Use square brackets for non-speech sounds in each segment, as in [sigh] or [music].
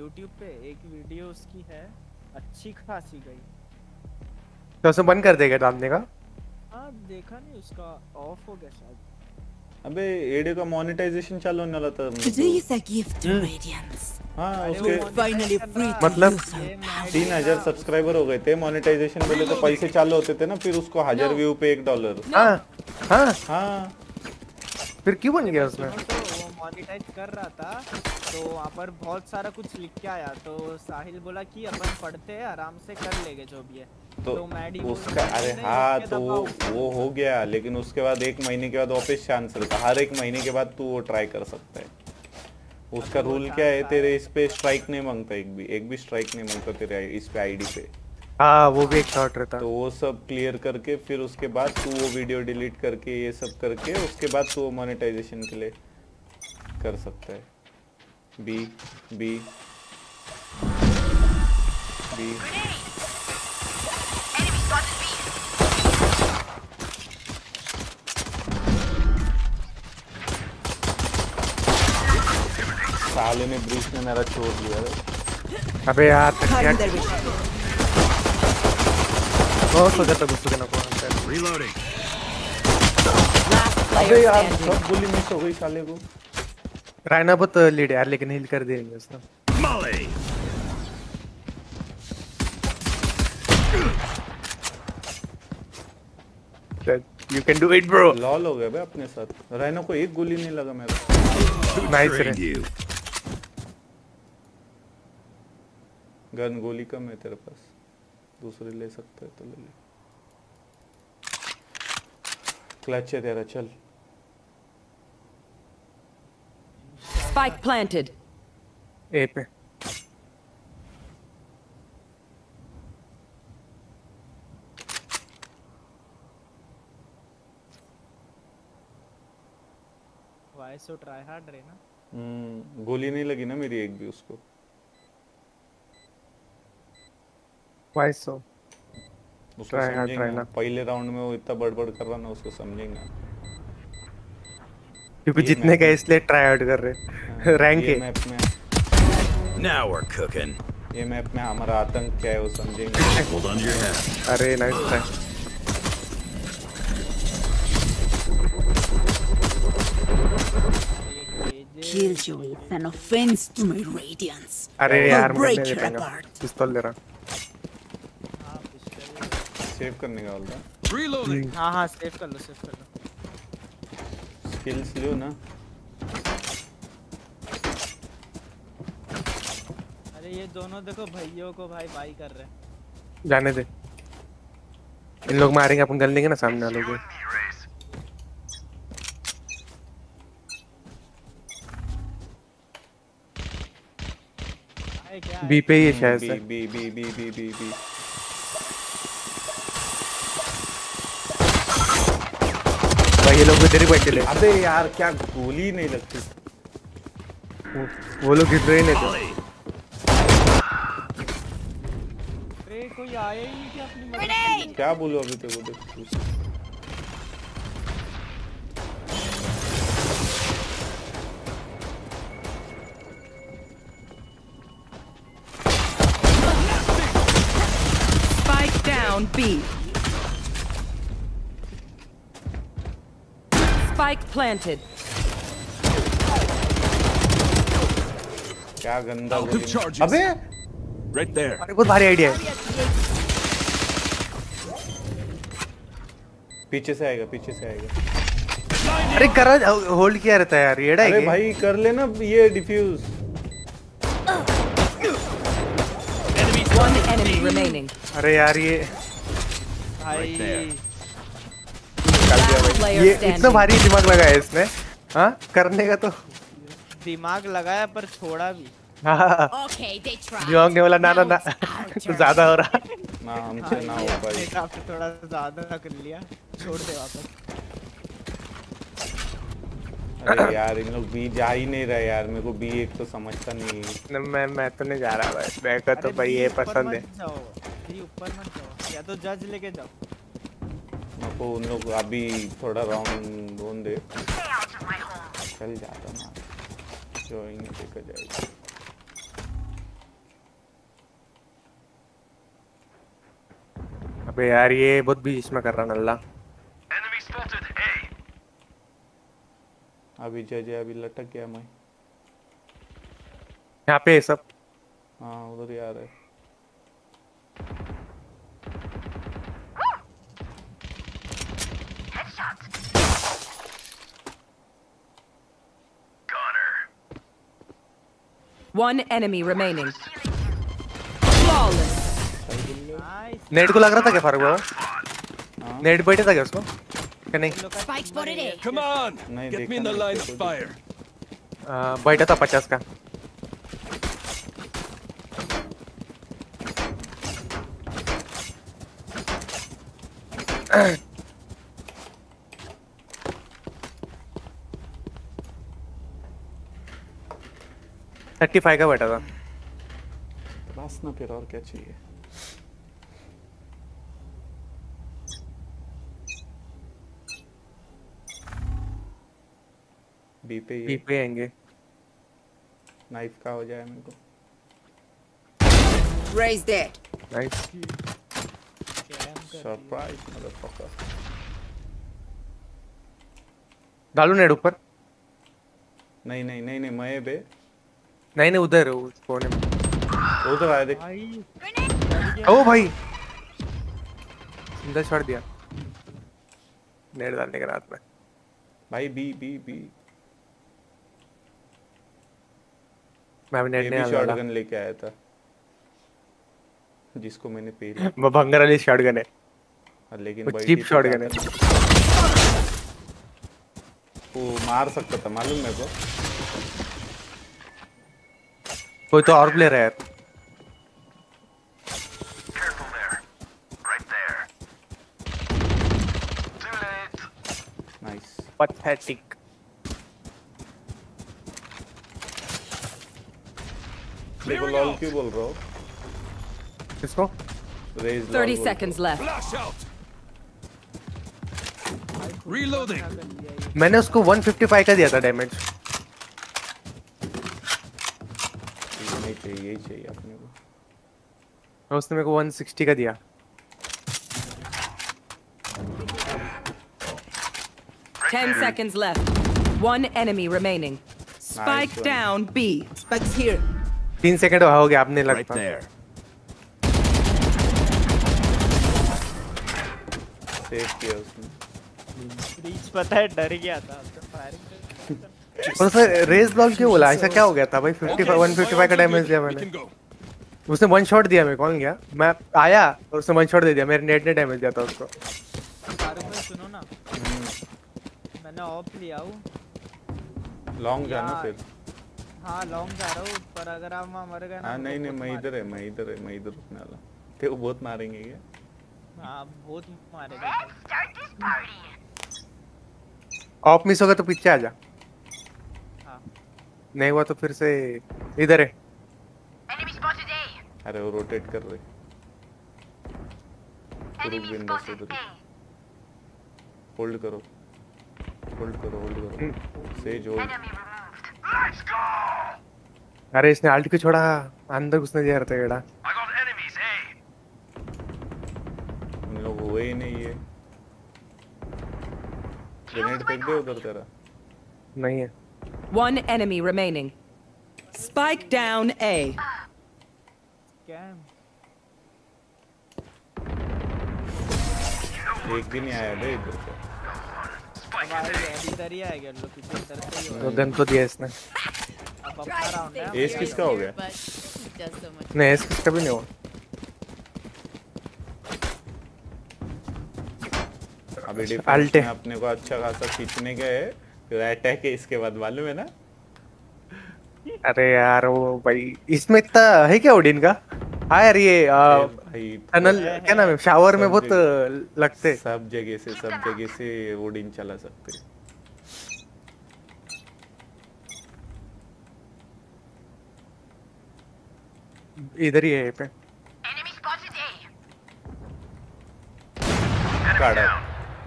YouTube पे एक video उसकी है अच्छी खासी गई। तो उसे बंद कर देगा डालने का? हाँ देखा नहीं उसका ऑफ़ हो गया शायद। अबे एडे का मोनेटाइजेशन चालू होने वाला था Today is a gift to Radiance. हाँ उसके Finally free मतलब? तीन हज़ार सब्सक्राइबर हो गए थे मोनेटाइजेशन बोले तो पैसे चालू होते थे ना फिर उसको हज़ार व्यू पे एक डॉलर हाँ हाँ। हाँ। फिर क्यों बन गया उसमें? सुनो तो मोनेटाइज कर रहा था। तो वहाँ पर बहुत सारा कुछ लिख के आया। तो साहिल बोला कि अपन पढ़ते हैं आराम से कर लेंगे जो भी है। तो तो मैडी उसका अरे हाँ तो वो वो हो गया लेकिन उसके बाद एक महीने के बाद वापस चांस रहता हर एक महीने के बाद तू वो ट्राई कर सकता है। उसका रूल क्या है तेरे इस पे स्ट्राइक नहीं माँगता एक भी एक भी स्ट्राइक नहीं माँगता तेरे इस पे आईडी पे। हाँ वो भी एक शॉट रहता। तो वो सब क्लियर करके फिर उसके बाद तू वो वीडियो डिलीट करके ये सब करके उसके बाद तू वो मोनेटाइजेशन के लिए कर सकता है। बी बी बी साले ने ब्रीच ने मेरा छोड़ दिया अबे यार their vision. बहुत सोचा था गुस्से ना. Last अबे यार सब गोली मिस हो गई साले को। रायना बहुत लीड यार लेकिन हिल कर देंगे उसने। Molly. You can do it bro lol हो गया बे अपने साथ। रैनो को एक गोली नहीं लगा मेरा नाइस रे. गन गोली कम है तेरे पास। दूसरे ले सकते है तो ले ले। क्लच है तेरा चल। Spike planted. ए पे वाई सो ट्राई हार्ड रे ना हम्म गोली नहीं लगी ना मेरी एक भी उसको वाई सो उसको Try hard, समझेंगे। ना। पहले राउंड में वो इतना बड़बड़ कर रहा ना उसको समझेंगे क्योंकि जितने का इसलिए ट्राई आउट कर रहे रैंक ये है मैप में Now we're cooking. ये मैप में हमारा आतंक क्या है वो समझेंगे Hold on to your hat. अरे nice try Killjoy is an offense to my Radiance. अरे यार मैं her देखेंगा apart. पिस्तौल ले रहा हाँ पिस्टल सेव करने का बोलता Reloading. हाँ हाँ सेव कर लो सेव कर लो स्किल्स लियो ना अरे ये दोनों देखो भाइयों को भाई बाई कर रहे हैं। जाने दे। इन लोग मारेंगे अपन गल देंगे ना सामने वालों को। बी पे ही है शायद B B B B B B B भाई ये लोग इधर ही बैठे ले। अबे यार क्या गोली नहीं लगती? वो- वो लोग गिर रहे ही नहीं थे अरे कोई आया ही नहीं अपनी मदद क्या बोलूँ अभी तेरे को? देख B. Spike planted. क्या गंदा अबे! Right there. अरे बहुत भारी आइडिया है। पीछे से आएगा पीछे से आएगा। अरे करा होल्ड किया रहता है यार येड़ा है अरे भाई कर लेना ये डिफ्यूज One enemy remaining. अरे यार ये player ये इतना भारी दिमाग लगाया इसने। हाँ करने का तो। दिमाग लगाया पर छोड़ा भी। हाँ they tried. दिमाग ने तो. ज़्यादा हो रहा। ना हमसे ना हो आपने थोड़ा ज़्यादा कर लिया। छोड़ दे वापस। अरे यार इन लोग बी जा ही नहीं रहे यार। मेरे को बी एक तो समझता नहीं है। मैं मैं तो नहीं जा रहा भाई। मैं का तो भाई ये पसंद है। मत जाओ। बी ऊपर मत जाओ। या तो जज लेके जाओ। मेरे आपको उन लोग अभी थोड़ा राउंड ढूंढे चल जाता ना ड्रॉइंग देखा जाएगा। अबे यार ये बहुत बीच में कर रहा नल्ला। अभी जय जय अभी लटक गया मैं। यहाँ पे सब। हाँ उधर ही आ रहे One enemy remaining. Flawless. Net को लग रहा था क्या फारूक बाबा नेट बैठे था क्या उसको क्या नहीं Spike spotted A. Come on. नहीं, Get me in देखा the नहीं, line of fire. आ, बैठा था पचास का थर्टी फाइव का बैठा था। बस ना फिर और क्या चाहिए? बी पे बी पे आएँगे। नाइफ का हो जाए मेरे को। Raise dead. Nice surprise motherfucker डालू नेट ऊपर। नहीं नहीं नहीं नहीं मैं बे नहीं नहीं उधर उस कोने में। उधर आया देख। भाई। ओ भाई। सुंदर छोड़ दिया। नेट डालने के रात में। भाई बी बी बी। मैं भी नेट नहीं शॉटगन लेके आया था। जिसको मैंने पे लिया वो भंगर वाली शॉटगन है। लेकिन वो बैठी cheap तो है। वो मार सकता था मालूम मेरे को कोई तो और प्लेयर है यार Careful there. Right there. Too late. Nice pathetic देखो लॉल क्यों बोल रहा हो किसको raise 30 seconds left. Flash out. Reloading. मैंने उसको 155 का दिया था डैमेज चाहिए यही चाहिए अपने को और उसने मेरे को 160 का दिया Ten seconds left. One enemy remaining. Spike one. down B. Spike's here. तीन सेकंड हो गया आपने Right लगता there. सेव किया उसने रीच पता है डर गया था तो फायरिंग और सर रेस ब्लॉक क्यों बोला? ऐसा क्या हो गया था भाई? 55 155 का डैमेज दिया मैंने। उसने वन शॉट दिया मेरे कौन गया? मैं आया और उसने वन शॉट दे दिया। मेरे नेट ने डैमेज दिया था उसको। फारूक भाई सुनो ना। मैंने ऑफ़ लिया हूँ। लॉन्ग जाना फिर। हाँ लॉन्ग जा रहा हूँ पर अगर आप वहाँ मर गए ना हाँ तो नहीं नहीं मैं इधर है मैं इधर है मैं इधर रुकने वाला ते वो बहुत मारेंगे क्या? हाँ बहुत मारेगा। ऑफ़ मिस होगा तो पीछे आ जा। नहीं हुआ तो फिर से इधर है। अरे वो रोटेट कर रहे। होल्ड करो। होल्ड करो होल्ड करो। सेज होल्ड अरे इसने आल्ट क्यों छोड़ा। अंदर घुसने दिया रहता है I got enemies. A. उन लोग हुए ही नहीं है। ग्रेनेड फेंक दे उधर तेरा। नहीं है। One enemy remaining. Spike down A. क्या है एक भी नहीं आया बे इधर से अब आएगा इधर ही आएगा लोग किसी इधर से ही तो होगा गन तो दिया इसने अब अपना राउंड है एस किसका हो गया नहीं ऐसा किसका भी नहीं हुआ अभी डिफेंस अल्टे। में अपने को अच्छा खासा खींचने का है फिर अटैक है इसके बाद मालूम है ना? अरे यार वो भाई इसमें इतना है क्या ओडिन का? हाँ यार ये टनल क्या नाम है? शावर में बहुत लगते। सब जगह से सब जगह से ओडिन चला सकते इधर ही है पे। काढ़ा।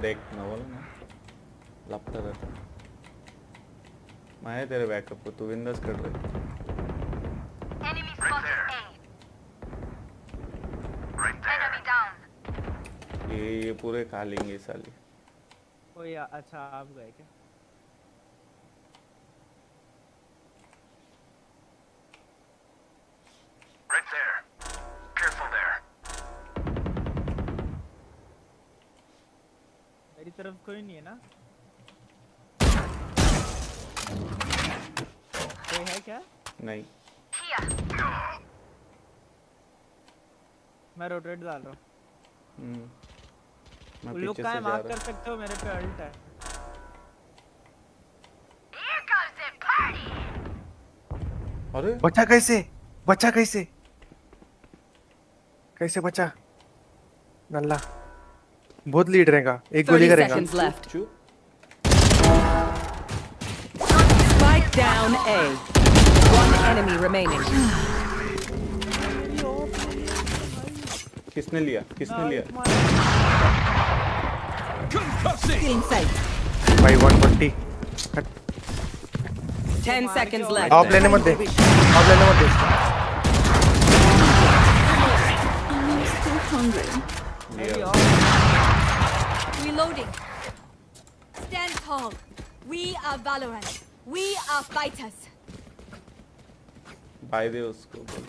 देख ना बोल ना। लपटा रहता मैं है तेरे बैकअप को तू विंडोज़ कर रहे there. ये पूरे खा लेंगे साले। ओ या अच्छा आप गए क्या? Right there. Careful there. मेरी तरफ़ कोई नहीं है ना कोई है क्या? नहीं। मैं रोटेट डाल रहा हूँ। हम्म, मैं उल्लू का है मार्क कर सकते हो? मेरे पे अल्ट है। अरे। बचा कैसे? बचा कैसे? कैसे बचा? नल्ला। बहुत लीड रहेगा। एक गोली 30 करेगा। Spike down A. One enemy remaining. किसने लिया किसने लिया In sight. भाई 140 Ten seconds left. ऑफ लेने मत दे ऑफ लेने मत दे लिया Reloading. Stand tall. We are Valorant. We are fighters. Bye दे उसको। बोल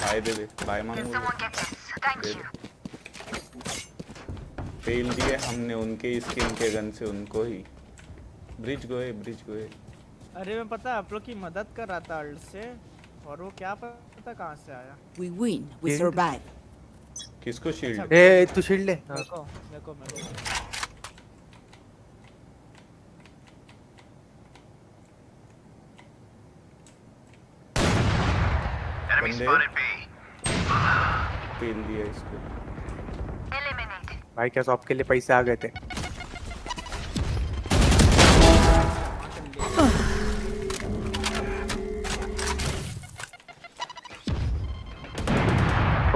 बाय दे दे बाय मांग दे फेल दिए हमने उनके स्किन के गन से उनको ही। Bridge गोए bridge गोए। अरे मैं पता आप लोग की मदद कर रहा था अल्ट से और वो क्या पता कहाँ से आया। We win. We Shield. survive. किसको शील्ड ए तू शील्ड ले। देखो देखो मेरे को। Enemy Bande. spotted B. फेल दिया इसको। भाई क्या शॉप के लिए पैसे आ गए थे?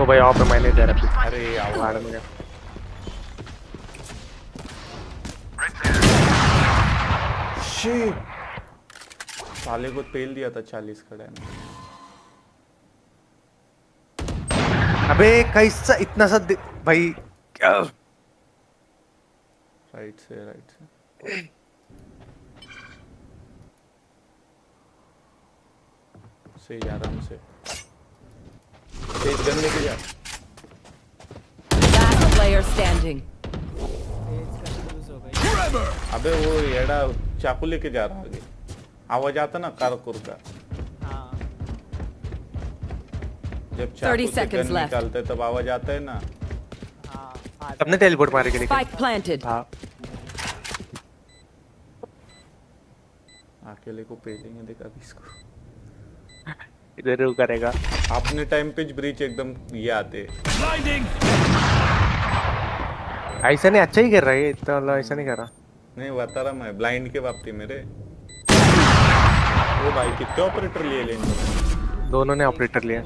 ओ भाई ऑफ़ मैंने दे रहा अरे Right there. शिट साले को तेल दिया था चालीस खड़ा है अबे कैसा इतना सा दे- भाई क्या? राइट से राइट से। से आराम से तेज गन लेके जा। अबे वो येड़ा चाकू लेके जा रहा है। आवाज़ आता ना कारकुर का। जब चाकू से seconds left. निकालते तब आवाज़ आता है ना? हाँ सबने टेलीपोर्ट मारे के लिए Spike planted. हाँ। अकेले को पेलेंगे देखा अभी इसको। इधर वो करेगा। अपने टाइम पे ब्रीच एकदम ये आते Blinding. ऐसा नहीं अच्छा ही कर रहा है इतना मतलब ऐसा नहीं कर रहा। नहीं बता रहा मैं ब्लाइंड के बाप मेरे। वो भाई कितने ऑपरेटर लिए लेंगे दोनों ने ऑपरेटर लिया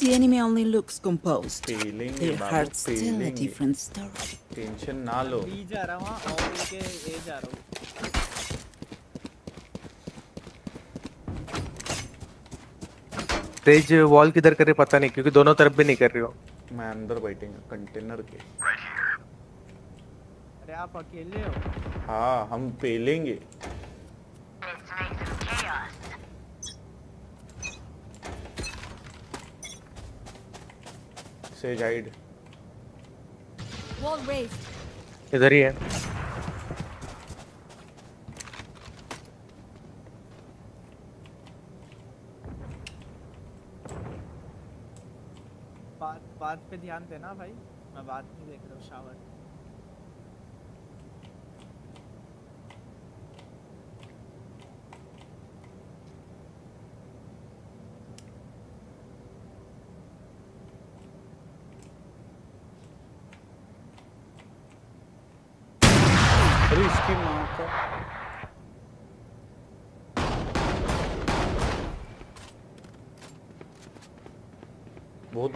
The enemy only looks composed. पेलेंगे Their hearts tell a different story. Tension ना लो बी जा रहा हूँ और के ए जा रहा हूँ। तेज वॉल किधर करे पता नहीं क्योंकि दोनों तरफ़ भी नहीं कर रही हो। मैं अंदर बैठेंगे कंटेनर के। अरे आप अकेले हो? हाँ हम पेलेंगे। से जाइड। Wall raised. इधर ही है। बात बात पे ध्यान देना भाई। मैं बात नहीं देख रहा हूँ शावर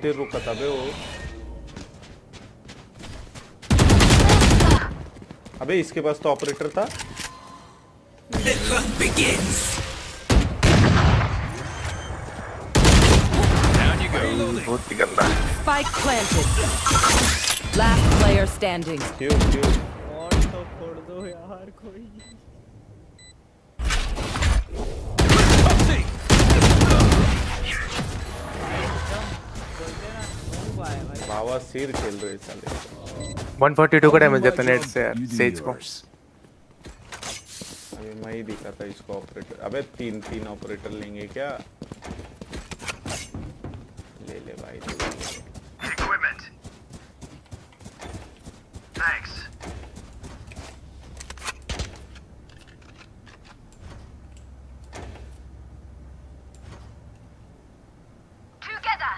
बहुत देर रुका था बे वो अबे इसके पास तो ऑपरेटर था बहुत गंदा Spike planted. Last player standing. क्यों क्यों और तो फोड़ दो यार कोई बाबा सिर खेल रहे साले। 142 का डैमेज देता नेट से यार सेज को। अभी मैं ही दिखा था इसको ऑपरेटर अबे तीन तीन ऑपरेटर लेंगे क्या? ले ले भाई ले ले, ले ले। Equipment. Thanks. Together.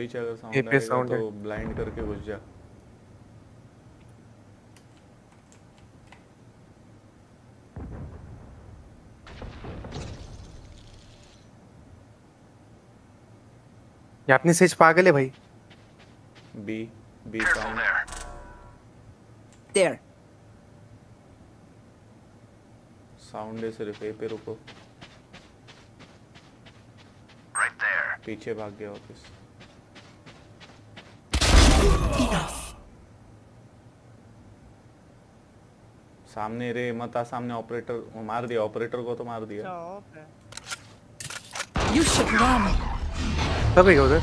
रीच अगर साउंड आएगा तो ब्लाइंड करके घुस जा ये अपनी सेज पागल है भाई B B sound. There. Sound है सिर्फ़ ए पे रुको Right there. पीछे भाग गया वापस सामने रे मत आ सामने ऑपरेटर मार दिया ऑपरेटर को तो मार दिया। You should run. सब है उधर।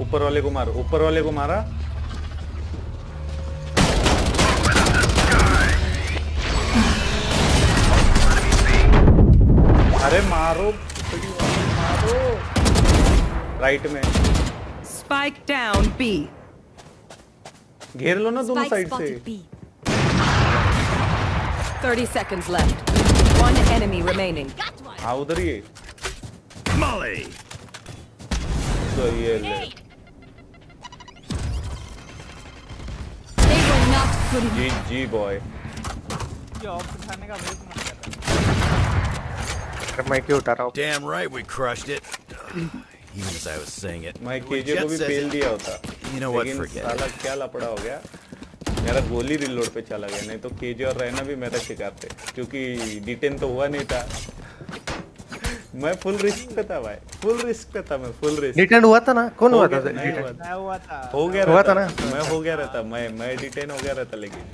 ऊपर वाले को मार ऊपर वाले को मारा। अरे मारो मारो। राइट में। Spike down B. घेर लो ना दोनों साइड से 30 seconds left. One enemy remaining. हाँ उधर ही है Molly. तो ये ले They were not good G G boy मैं क्यों उठा रहा हूँ Damn right we crushed it. Even as I was saying it. मैं केजे को भी फेल दिया होता You know what? Forget साला. क्या लपड़ा हो गया? मेरा गोली रिलोड पे चला गया नहीं तो केजे और रहना भी मेरा शिकार थे क्योंकि डिटेन तो हुआ नहीं था। मैं फुल रिस्क पे था भाई फुल रिस्क पे था मैं फुल रिस्क डिटेंड हुआ था ना? कौन हो हुआ गया- था? नहीं डिटेंड हुआ था। मैं हुआ था। हो गया हुआ था ना? मैं हो गया रहता मैं मैं डिटेन हो गया रहता लेकिन।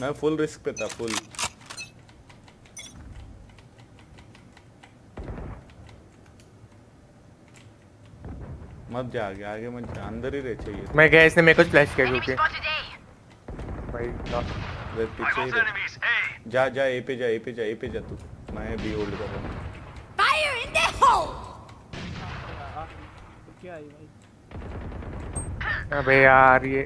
मैं फुल रिस्क पे था फुल मत जा आगे आगे मत जा अंदर ही रह चाहिए मैं गया इसने मेरे को फ्लैश किया क्योंकि. भाई वे पीछे ही रह। जा जा ए पे जा ए पे जा ए पे जा तू। मैं भी होल्ड कर रहा हूँ। Fire in the hole. तो क्या आई भाई अबे यार ये।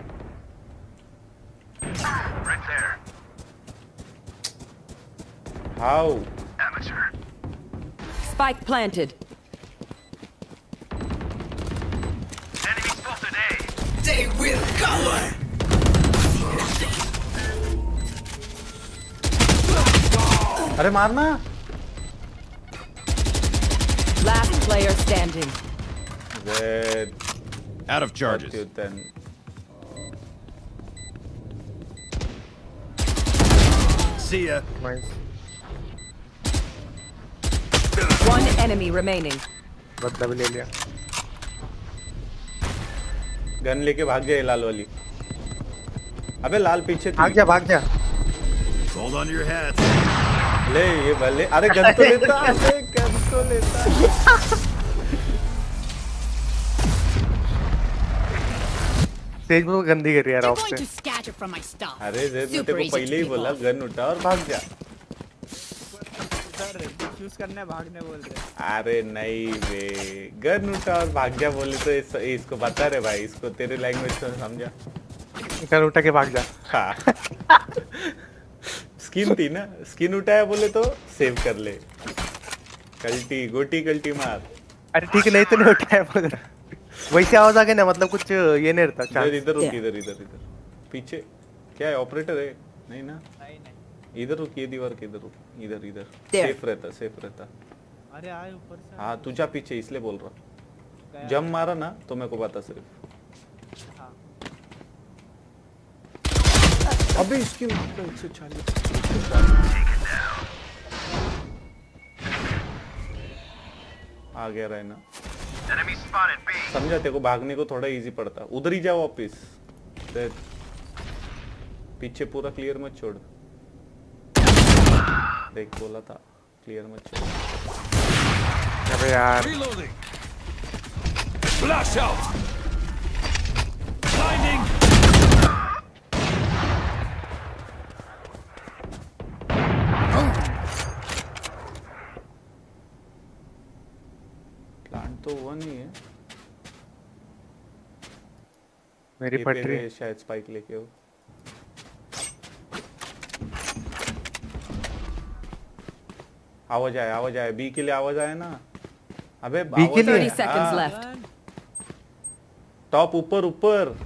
How Amateur. Spike A. अरे मारना Last player standing. Red. Out of charges. You then. See ya. Nice One enemy remaining. बदला भी ले लिया gun लेके भाग जाए लाल वाली। अबे लाल पीछे भाग जा भाग जा। Hold on your hats. ले ये भले अरे गन तो लेता [laughs] अरे गन तो लेता। सेज में गंदी कर रही है You're रॉक से. अरे मैं तेरे को पहले ही बोला गन उठा और भाग जा। उधर चूज़ करने भागने बोल रहे अरे नहीं बे गन उठा और भाग जा बोले तो इस, इसको बता रे भाई इसको तेरे लैंग्वेज से समझा। कर उठा के भाग जा। हाँ। स्किन थी ना स्किन उठाया बोले तो सेव कर ले। कल्टी गोटी कल्टी मार। अरे ठीक है नहीं तो नहीं उठाया बोल रहा। वैसे आवाज़ आ गई ना मतलब कुछ ये नहीं रहता इधर चांस इधर रुक इधर इधर इधर। पीछे क्या है ऑपरेटर है? नहीं ना? नहीं नहीं। इधर रुक ये दीवार के इधर रुक। इधर इधर। सेफ़ रहता सेफ़ रहता। अरे आए ऊपर से। हाँ तू जा पीछे इसलिए बोल रहा। जम मारा ना तो मेरे को बता सिर्फ़। हाँ। अबे इसकी ऊपर 140 आ गया रहना। समझा तेरे को भागने को थोड़ा इजी पड़ता। उधर ही जाओ वापिस। पीछे पूरा क्लियर मत छोड़। देख बोला था क्लियर मत छोड़ अबे यार. Flash out. Blinding. प्लांट तो हुआ नहीं है मेरी पटरी शायद स्पाइक लेके हो आवाज़ आए आवाज़ आए बी के लिए आवाज़ आए ना। अबे बी के लिए? 30 seconds left. टॉप ऊपर ऊपर।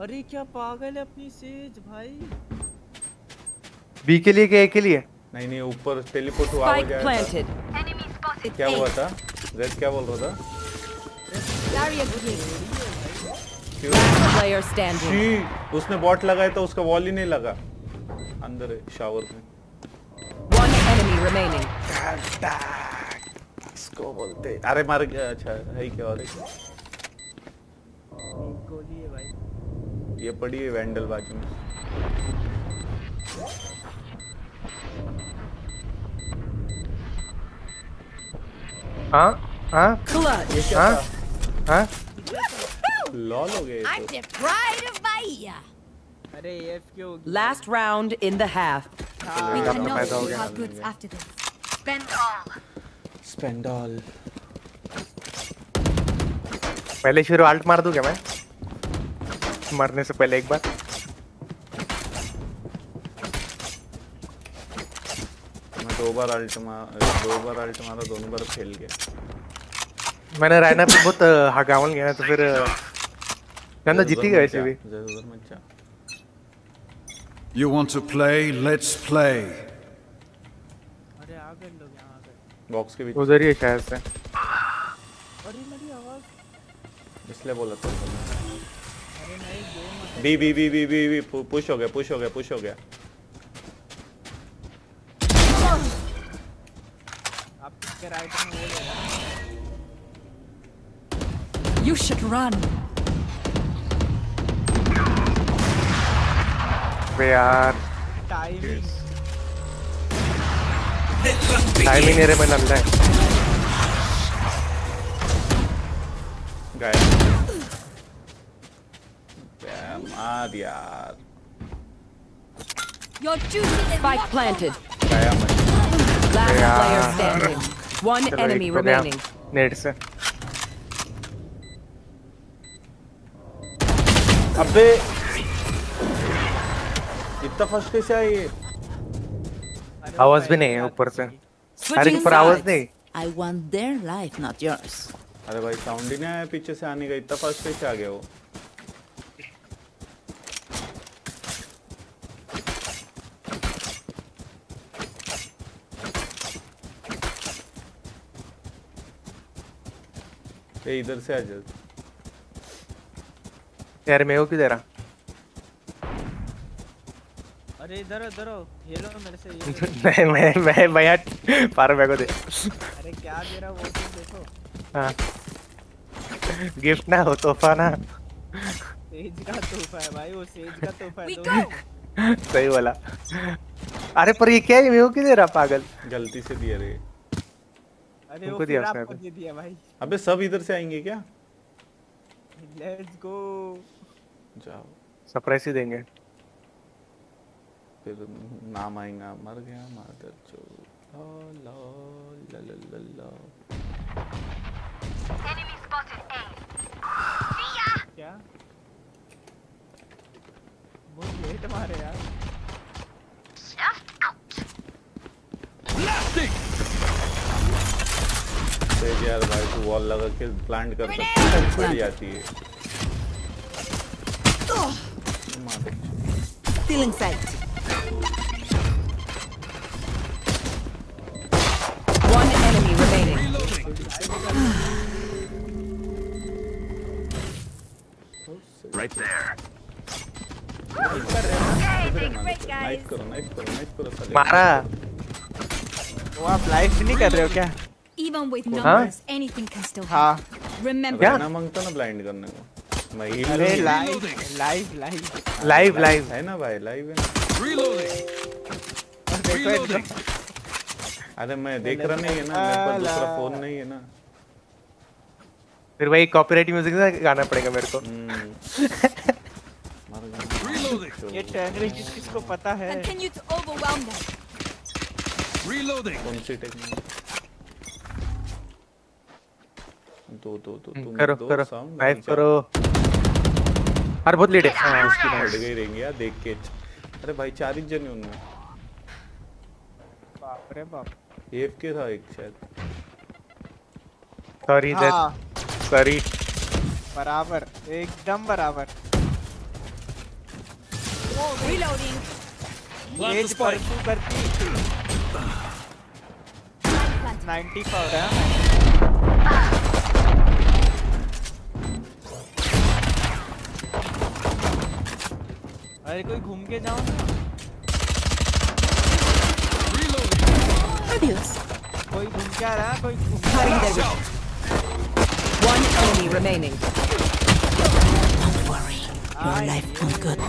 अरे क्या पागल है अपनी सेज भाई? बी के लिए क्या ए के लिए? नहीं नहीं ऊपर टेलीपोर्ट हुआ Spike आवाज़ आया क्या हुआ था? रेड क्या बोल रहा था? उसने बॉट लगाया था उसका वॉल ही नहीं लगा। अंदर है शावर में remaining. इसको बोलते अरे मार गया अच्छा है क्या और गोली है भाई। ये पड़ी है वैंडल बाजू में। हाँ हाँ हाँ हाँ? लॉल हो गए I'm तो। अरे एफ़ क्यों? Last round in the half. We हाँ, cannot पैदा हो गया। our goods after this. Spend all. स्पेंडॉल पहले शुरू आल्ट मार दूँ क्या मैं मरने से पहले एक बार मैं दो बार अल्ट मार दो बार अल्ट मारा दोनों बार फेल गया मैंने रायना पे बहुत अ, हगावन गया तो फिर अ, नंदा जीती गए वैसे भी ज़रूर मत जा You want to play? Let's play. अरे आ गए लोग यहाँ आ गए बॉक्स के बीच उधर ही है शायद से अरे मेरी आवाज़ इसलिए बोला था अरे नहीं game B B B B B B push हो गया पुश हो गया पुश हो गया आप किसके राइट में वो ले रहा You should run. अबे यार टाइमिंग टाइम ही नहीं रे मैं नल्ला है मार यार Your duty Spike planted. गाया मत Last player standing. One चलो enemy एक हो गया remaining. नेट से अबे इतना फ़र्स्ट कैसे आई ये आवाज़ भी नहीं है ऊपर से अरे ऊपर आवाज़ नहीं. I want their life, not yours. अरे भाई साउंड ही नहीं आया पीछे से आने का. इतना फ़र्स्ट कैसे आ गया वो? इधर से आ जा. यार मैं वो क्यों दे रहा? अरे इधर इधर हो। हेलो मेरे से ये [laughs] मैं मैं मैं यार पार मेरे को दे। अरे क्या दे रहा वो तो देखो। हाँ। गिफ्ट ना हो तोहफा ना। सेज का तोहफा है भाई वो सेज का तोहफा है सही बोला। अरे पर ये क्या है? मैं वो क्यों दे रहा पागल? गलती से दिया रे। अरे वो दिया उसने आपको तो। दे दिया भाई। अबे सब इधर से आएँगे क्या? लेट्स गो जाओ। सरप्राइज़ ही देंगे। फिर नाम आएगा मर गया मादर चो ला ला ला ला ला क्या? बहुत लेट मारे यार। यार भाई तू वॉल लगा के प्लांट कर सकती है जाती है Still in sight. One enemy remaining. Right there. Knife करो नाइफ करो नाइफ करो मारा वो आप लाइव नहीं कर रहे हो क्या Even with Huh? numbers, anything can still हाँ. Remember, क्या? रहना माँगता ना ब्लाइंड करने को अरे live live live live live है ना भाई लाइव है ना देखो एकदम अरे मैं देख रहा नहीं है ना मेरे पास दूसरा फ़ोन नहीं है ना। फिर वही कॉपीराइट म्यूज़िक से गाना पड़ेगा मेरे को। हम्म। गया ये टर्नरी किस किस को पता है? Them. कौन सी टेक्निक दो दो दो तुम करो दो करो। नीचे करो। अरे बहुत लेट है। हाँ, उसकी nice। गई रहेंगे यार देख के अरे भाई चार ही जने उनमें। बाप रे बाप। एफ़ के था एक शायद। सॉरी दैट हाँ सॉरी। बराबर एकदम बराबर। Reloading. एज परसू करती। Plant. 90 पावर है। अरे कोई घूम के जाओ ना Adios. कोई घूम के आ रहा कोई Cutting their vision. One enemy remaining. Don't worry. Your life won't good.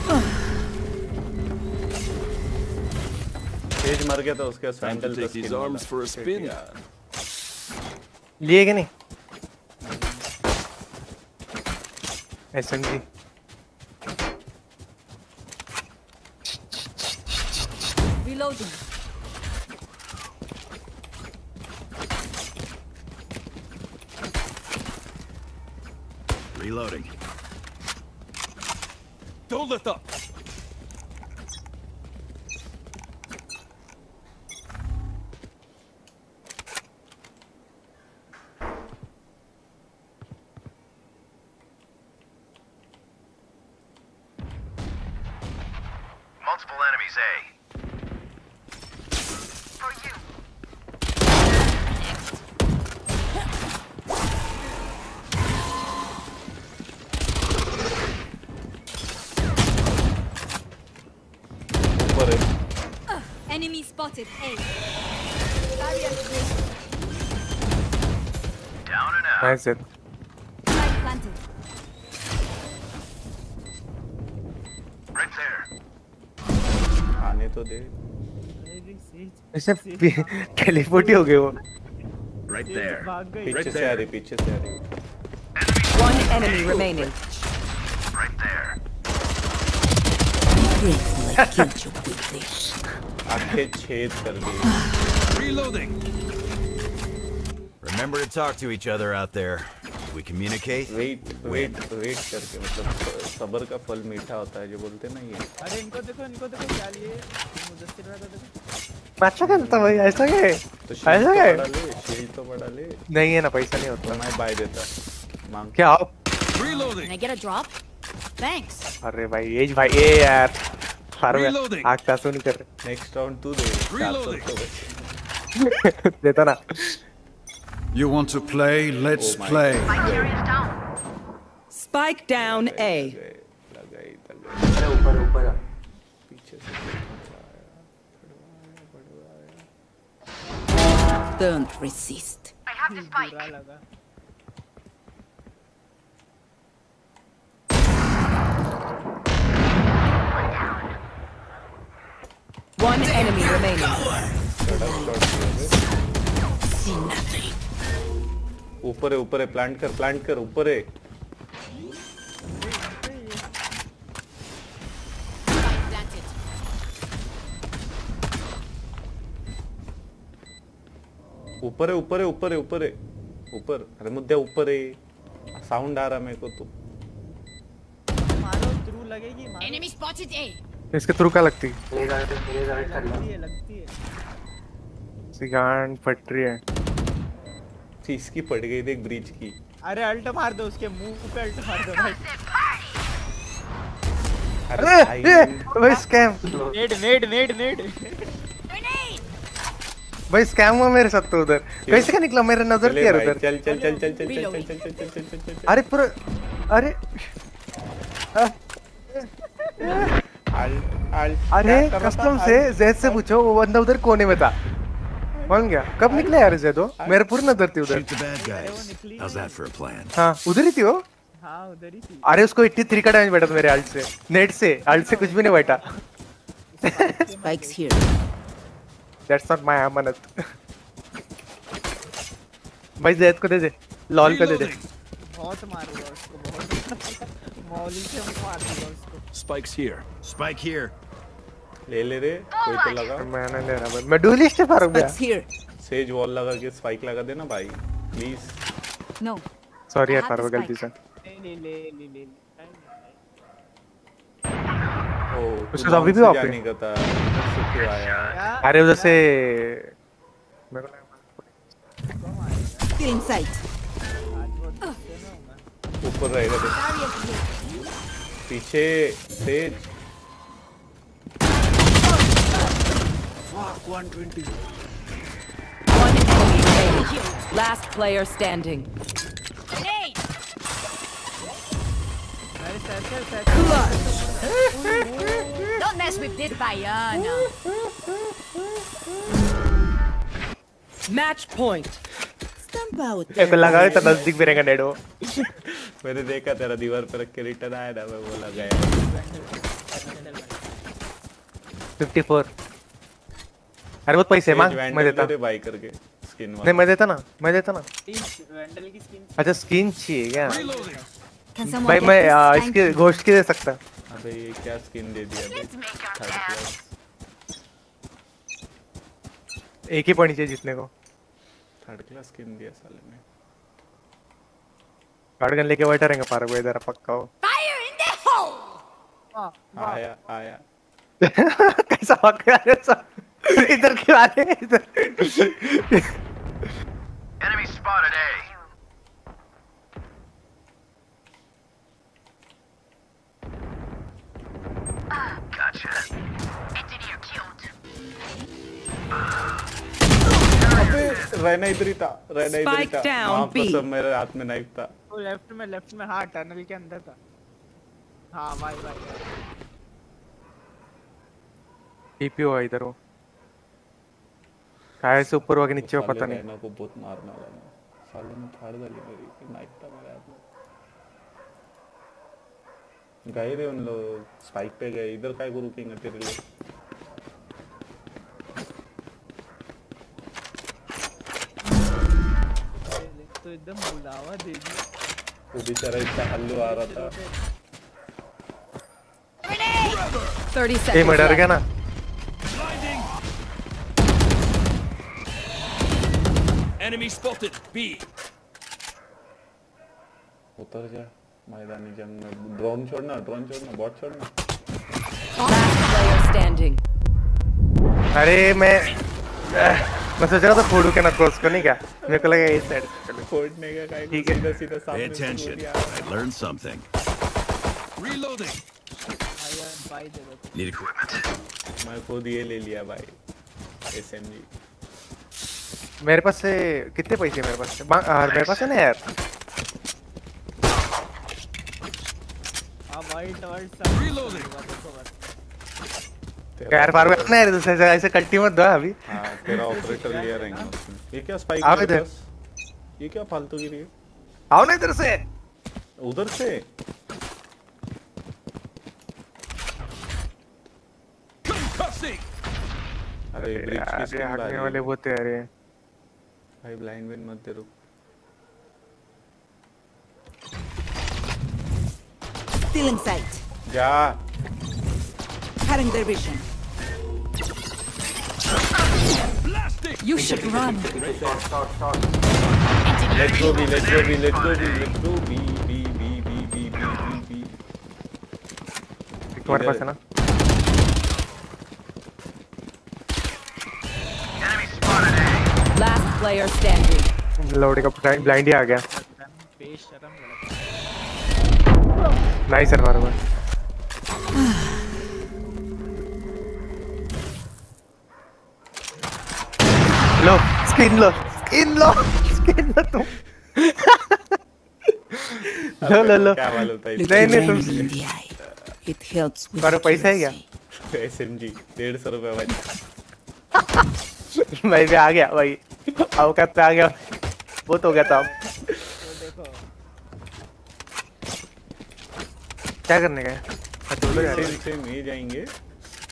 तेज मर गया था उसके sandal take these arms for a spin. लिए कि नहीं SMG Reloading. Reloading. Don't let up. Multiple enemies, A. spotted. A. Barrier raised. Down and out. Nice है Flag planted. Right there. आने तो दे अरे सेज ऐसे टेलीपोर्ट ही [laughs] हो गए वो Right सेज there. भाग गई पीछे से आ रही पीछे से आ रही One enemy remaining. Right there. Grateful I killed you quickly. आँखें छेद कर दी Reloading. Remember to talk to each other out there. We communicate. Wait wait wait करके मतलब सबर का फल मीठा होता है जो बोलते ना ये अरे इनको देखो इनको देखो क्या लिए मुदस्सिर वाला देखो अच्छा करता भाई ऐसा क्या है तो ऐसा शील्ड तो क्या है बड़ा ले शील्ड तो बड़ा ले नहीं है ना पैसा नहीं तो होता मैं बाय देता मांग क्या आप Reloading. Can I get a drop? Thanks. अरे भाई एज भाई ए यार ಸರ್ವೆ ಆಗ್ತಾ ಸುನಿಕರ್ next You want to play? Let's oh play. My is down. Spike down A. Don't resist. I have the spike. One enemy remaining. ऊपर है ऊपर है प्लांट कर प्लांट कर ऊपर। है ऊपर है ऊपर है ऊपर है ऊपर। है ऊपर अरे मुद्दा ऊपर। है साउंड आ रहा मेरे को तो। मारो थ्रू लगेगी मारो। Enemy spotted A. इसके थ्रू का लगती? लगती है। लगती है। सिगान फट रही है। इसकी पड़ गई देख ब्रिज की। अरे अल्ट मार दो उसके मुँह पे अल्ट मार दो भाई। अरे भाई, भाई स्कैम नेड नेड नेड नेड भाई स्कैम हुआ मेरे साथ तो उधर। कैसे का निकला? मेरे नज़र के उधर। चल चल चल चल चल चल चल चल चल अरे पूरा अरे। [laughs] अरे रहा? कस्टम से जैद से पूछो वो बंदा उधर कोने में था। कौन गया। कब निकले यार जैद? मेरे पूरी नज़र थी उधर? हाँ उधर ही थी वो? हाँ उधर ही थी। अरे उसको 83 का डैमेज बैठा था मेरे अल्ट से। नेट से अल्ट से कुछ भी नहीं बैठा। Spikes here. That's not my अमानत भाई जैद को दे दे। लॉल को दे दे। बहुत मारूँगा उसको बहुत मौली से मार दूँगा उसको। Spike's here. Spike here. ले ले रे कोई तो लगा। मैं नहीं ले रहा भाई मैं डुअलिस्ट है फारूक भैया सेज वॉल लगा के स्पाइक लगा देना भाई प्लीज़ No. सॉरी यार the गलती से। ले ले ले ले उसका तो अभी भी ऑफ़ नहीं करता अरे उधर से मेरे को हूँ ऊपर रहेगा. पीछे Sage One enemy remaining. Last player standing. Grenade. अरे sir sir sir Don't mess with this Bayana. Match point. Stamp out. मेरे को लगा था नजदीक भी रहेगा नेट वो [laughs] मैंने देखा तेरा दीवार पे रख के रिटर्न आया ना मैं बोला गया। 54 अरे बहुत पैसे मांग मैं देता रे भाई करके स्किन नहीं मैं देता ना मैं देता ना। वेंडल की स्किन अच्छा स्किन चाहिए क्या? भाई मैं इसके. घोस्ट की दे सकता। अबे ये क्या स्किन दे दिया थर्ड क्लास एक ही पॉइंट चाहिए जीतने को। थर्ड क्लास स्किन दिया साले ने। गार्ड गन लेके बैठा रहेंगे पार इधर पक्का हो Fire in the hole. आया आया कैसा भाग गया रे सब इधर क्यों आ रहे हैं इधर Enemy spotted A. Gotcha. Engineer killed. अबे रहना इधर ही था रहना इधर ही Spike था down, वहाँ B. पर सब मेरे हाथ में नाइफ था वो लेफ़्ट में लेफ़्ट में हाँ टनल के अंदर था हाँ भाई भाई टीपीओ है इधर वो काय से ऊपर हो के नीचे हो साले पता नहीं रहना को बहुत मारने वाला मैं साले ने फाड़ डाली मेरी नाइफ था मेरे हाथ में गए रे उन लोग स्पाइक पे गए इधर काय को रुकेंगे तेरे लिए तो एकदम बुलावा दे दिया वो बेचारा इतना हल्लू आ रहा था 30 ये seconds. मैं डर left. गया ना Enemy spotted. B. उतर जा मैदानी जंग में ड्रोन छोड़ना ड्रोन छोड़ना बॉट छोड़ना Last player standing. अरे मैं मैं सोच रहा था फोड़ू के ना क्रॉस को नहीं क्या मेरे को लगा इस साइड फोड़ने का काय ठीक है। सीधा सीधा सामने से attention. गोली आ रहा I learned something. Reloading. भाई यार भाई दे दो Need मैं खुद ये ले लिया भाई एसएमजी मेरे पास से कितने पैसे मेरे पास से बा- आ, मेरे पास है ना यार हाँ वाइट वाइट सब Reloading. यार बार बार ना ऐसे ऐसे कल्टी मत दो अभी। हाँ तेरा ऑपरेटर लिया रहेंगे उसमें ये क्या स्पाइक आओ है इधर। ये क्या फालतू गिरी है आओ ना इधर से। उधर से? अरे ब्रिज की स्किन ये हटने वाले वो थे अरे भाई ब्लाइंड वेन मत दे रुक। Still in sight. जा। Cutting their vision. You should run. Go B let's go B let's go B let's go B B B B B B B तुम्हारे पास है ना Enemy spotted Last player standing. Lode का blind ही आ गया nice sir मारो लो स्किन लो स्किन लो स्किन लो तुम लो लो लो। क्या मालूम था नहीं नहीं तुम helps with तुम्हारे पैसा है क्या? accuracy. एस एम जी डेढ़ सौ रुपये [laughs] भाई। मैं भी आ गया भाई। अवकात पे आ गया? बहुत हो गया था अब। तो क्या करने का नहीं [laughs] जाएँगे।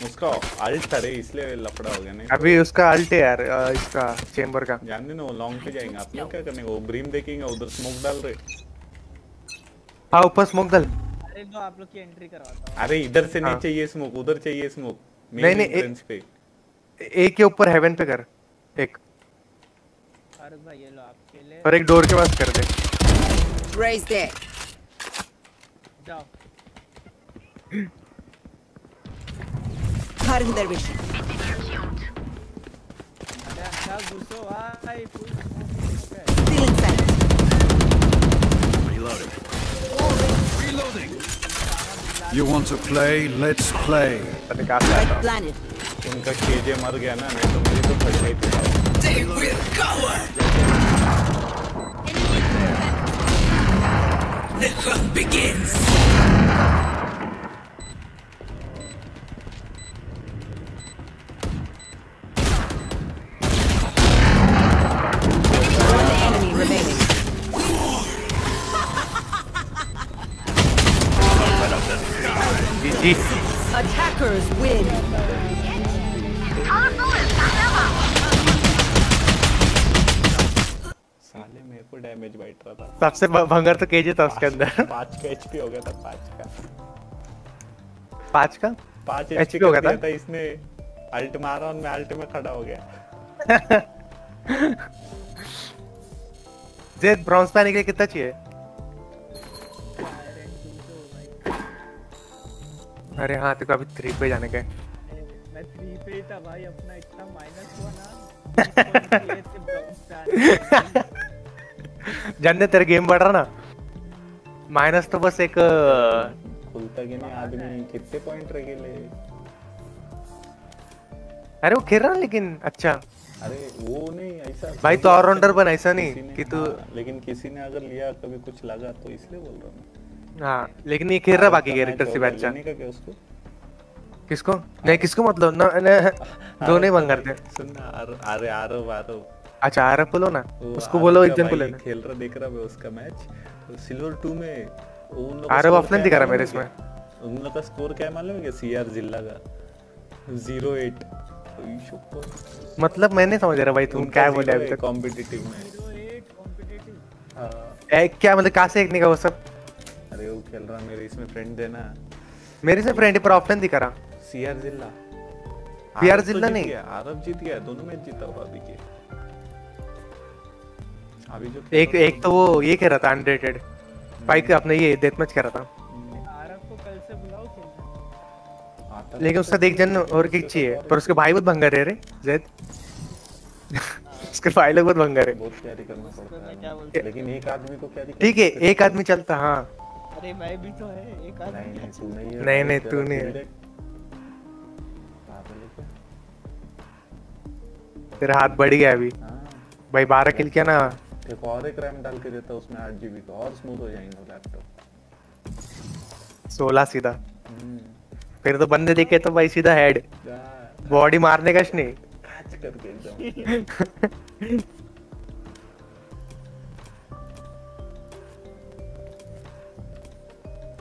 उसका अल्ट था रे इसलिए लफड़ा हो गया नहीं अभी उसका अल्ट है यार इसका चेंबर का। जानते ना वो लॉन्ग पे जाएँगे आप लोग क्या करने वो ब्रीम देखेंगे उधर स्मोक डाल रहे हाँ। ऊपर स्मोक दल अरे दो आप लोग की एंट्री करवाता हूँ। अरे इधर से नहीं हाँ। चाहिए स्मोक उधर चाहिए स्मोक नहीं, नहीं, पे। एक के ऊपर हेवन पे कर एक। फारूक भाई ये लो आपके लिए। और एक डोर के पास कर दे। Raise there. जाओ। Cutting their vision. अरे अच्छा घुसो भाई full smoke Still inside. Reloading. Reloading. You want to play? Let's play. पता नहीं कहाँ से आता हूँ। Planet. उनका केजे मर गया ना नहीं तो मेरी तो फट गई थी They will cover. The hunt begins. Attackers win. साले मेरे को डैमेज बैठ रहा था सबसे भंगर तो केजे था उसके अंदर। पाँच का एचपी हो गया था पाँच का। पाँच का? पाँच एचपी हो गया गया था? था इसने। अल्ट मारा और मैं अल्ट में खड़ा हो गया। [laughs] जेड ब्रॉन्ज पाने के लिए कितना चाहिए? अरे हाँ तो अभी थ्री पे जाने का है। मैं थ्री पे ही था भाई अपना इतना माइनस हुआ ना। 3.8 से जानते तेरे गेम बढ़ रहा ना। माइनस तो बस एक खुलता कि नहीं? आदमी कितने पॉइंट रह गए अरे वो खेल रहा लेकिन अच्छा। अरे वो नहीं ऐसा भाई तो ऑलराउंडर बन ऐसा नहीं कि तू हाँ, लेकिन किसी ने अगर लिया कभी कुछ लगा तो इसलिए बोल रहा हूँ। हाँ लेकिन ये खेल रहा बाकी तो कैरेक्टर से जॉब अच्छा का क्या उसको? किसको? नहीं किसको मतलब? न, न, दो नहीं बंग करते सुन ना अरे अरे आरव आरव अच्छा आरफ बोलो ना। उसको बोलो एक जन को लेना। खेल रहा देख रहा मैं उसका मैच तो सिल्वर टू में उन लोग का आरव ऑफलाइन दिखा रहा मेरे है क्या? उन लोग का स्कोर क्या है मालूम है क्या? सीआर जिला का। ज़ीरो एट मतलब मैं नहीं समझ रहा भाई तुम क्या बोले अभी तक? कॉम्पिटिटिव में 08 competitive। हाँ, ए, क्या मतलब कहाँ से एक निका वो सब? अरे वो खेल रहा मेरे इसमें फ्रेंड है ना मेरे से फ्रेंड पर ऑफलाइन दिखा रहा। सीआर जिला आरव तो जिला नहीं। आरव जीत गया दोनों मैच जीता हुआ अभी के। अभी जो एक एक तो वो ये कह रहा था अनरेटेड पाइक अपने ये डेथ मैच कर रहा था। आरफ को कल से बुलाओ खेलने। लेकिन उसका देख जन और किक चाहिए। पर उसके भाई बहुत भंगर है रे जेद। उसके भाई लोग बहुत भंगर है बहुत कैरी करना पड़ता है। लेकिन एक आदमी को कैरी ठीक है? एक आदमी चलता हाँ। अरे मैं भी तो है एक आदमी नहीं तू नहीं है। नहीं, नहीं, तू नहीं? तेरा हाथ बढ़ गया अभी। हाँ। भाई बारह किल किया ना। एक और एक रैम डाल के देता उसमें आठ जीबी का और स्मूथ हो जाएँगे लैपटॉप सोलह सीधा। फिर तो बंदे देखे तो भाई सीधा हेड बॉडी मारने का नहीं [laughs] [laughs]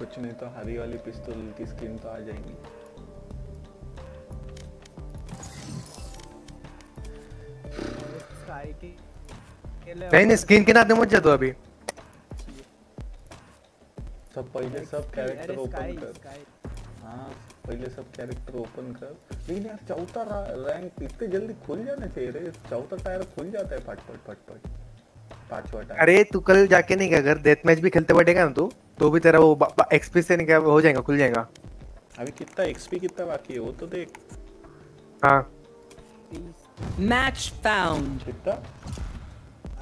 कुछ नहीं तो हरी वाली पिस्तौल की स्किन तो आ जाएँगी। नहीं नहीं स्किन के नाते मत जा तू अभी। सब पहले सब कैरेक्टर ओपन कर। हाँ पहले सब कैरेक्टर ओपन कर। लेकिन यार चौथा रैंक इतने जल्दी खुल जाना चाहिए रे। चौथा टायर खुल जाता है फट फट पांचवा टायर अरे तू कल जाके नहीं क्या अगर डेथ मैच भी खेलते बैठेगा ना तू? तो भी तेरा वो एक्सपी से नहीं क्या हो जाएगा खुल जाएगा। अभी कितना एक्सपी कितना बाकी है वो तो देख। हाँ। Match found. कितना?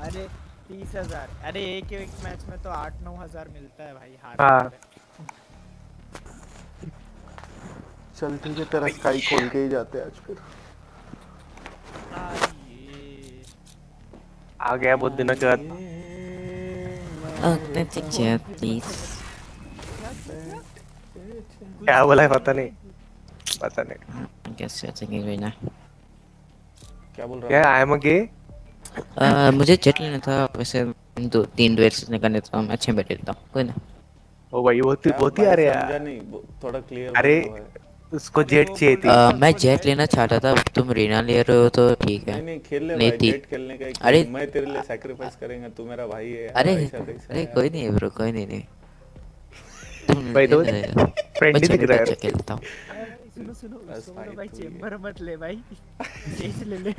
अरे तीस हज़ार। अरे एक एक मैच में तो आठ नौ हज़ार मिलता है भाई हार हाँ। चल ठीक है तेरा स्काई खोल के ही जाते हैं आज फिर। आ गया बहुत दिनों के बाद। Authentic chair, please. क्या बोला है पता नहीं। पता नहीं। guess you're thinking right क्या बोल क्या रहा आई एम अ गे मुझे जेट लेना था वैसे दो तीन ड्वेट्स निकालने तो मैं अच्छे बैठ लेता हूँ कोई ना। ओ भाई बहुत ही बहुत ही भाई आ रहे समझा यार। नहीं थोड़ा क्लियर अरे उसको जेट चाहिए थी। आ, मैं जेट लेना चाहता था तुम रीना ले रहे हो तो ठीक है। नहीं नहीं खेल ले नहीं भाई जेट खेलने का अरे मैं तेरे लिए सैक्रिफाइस करेंगा तू मेरा भाई है अरे अरे कोई नहीं ब्रो कोई नहीं नहीं। तुम भाई तो फ्रेंड फ्रेंडली दिख रहा है। अच्छा खेलता हूँ। सुनो सुनो भाई, चेंबर मत ले भाई। जेट ले ले।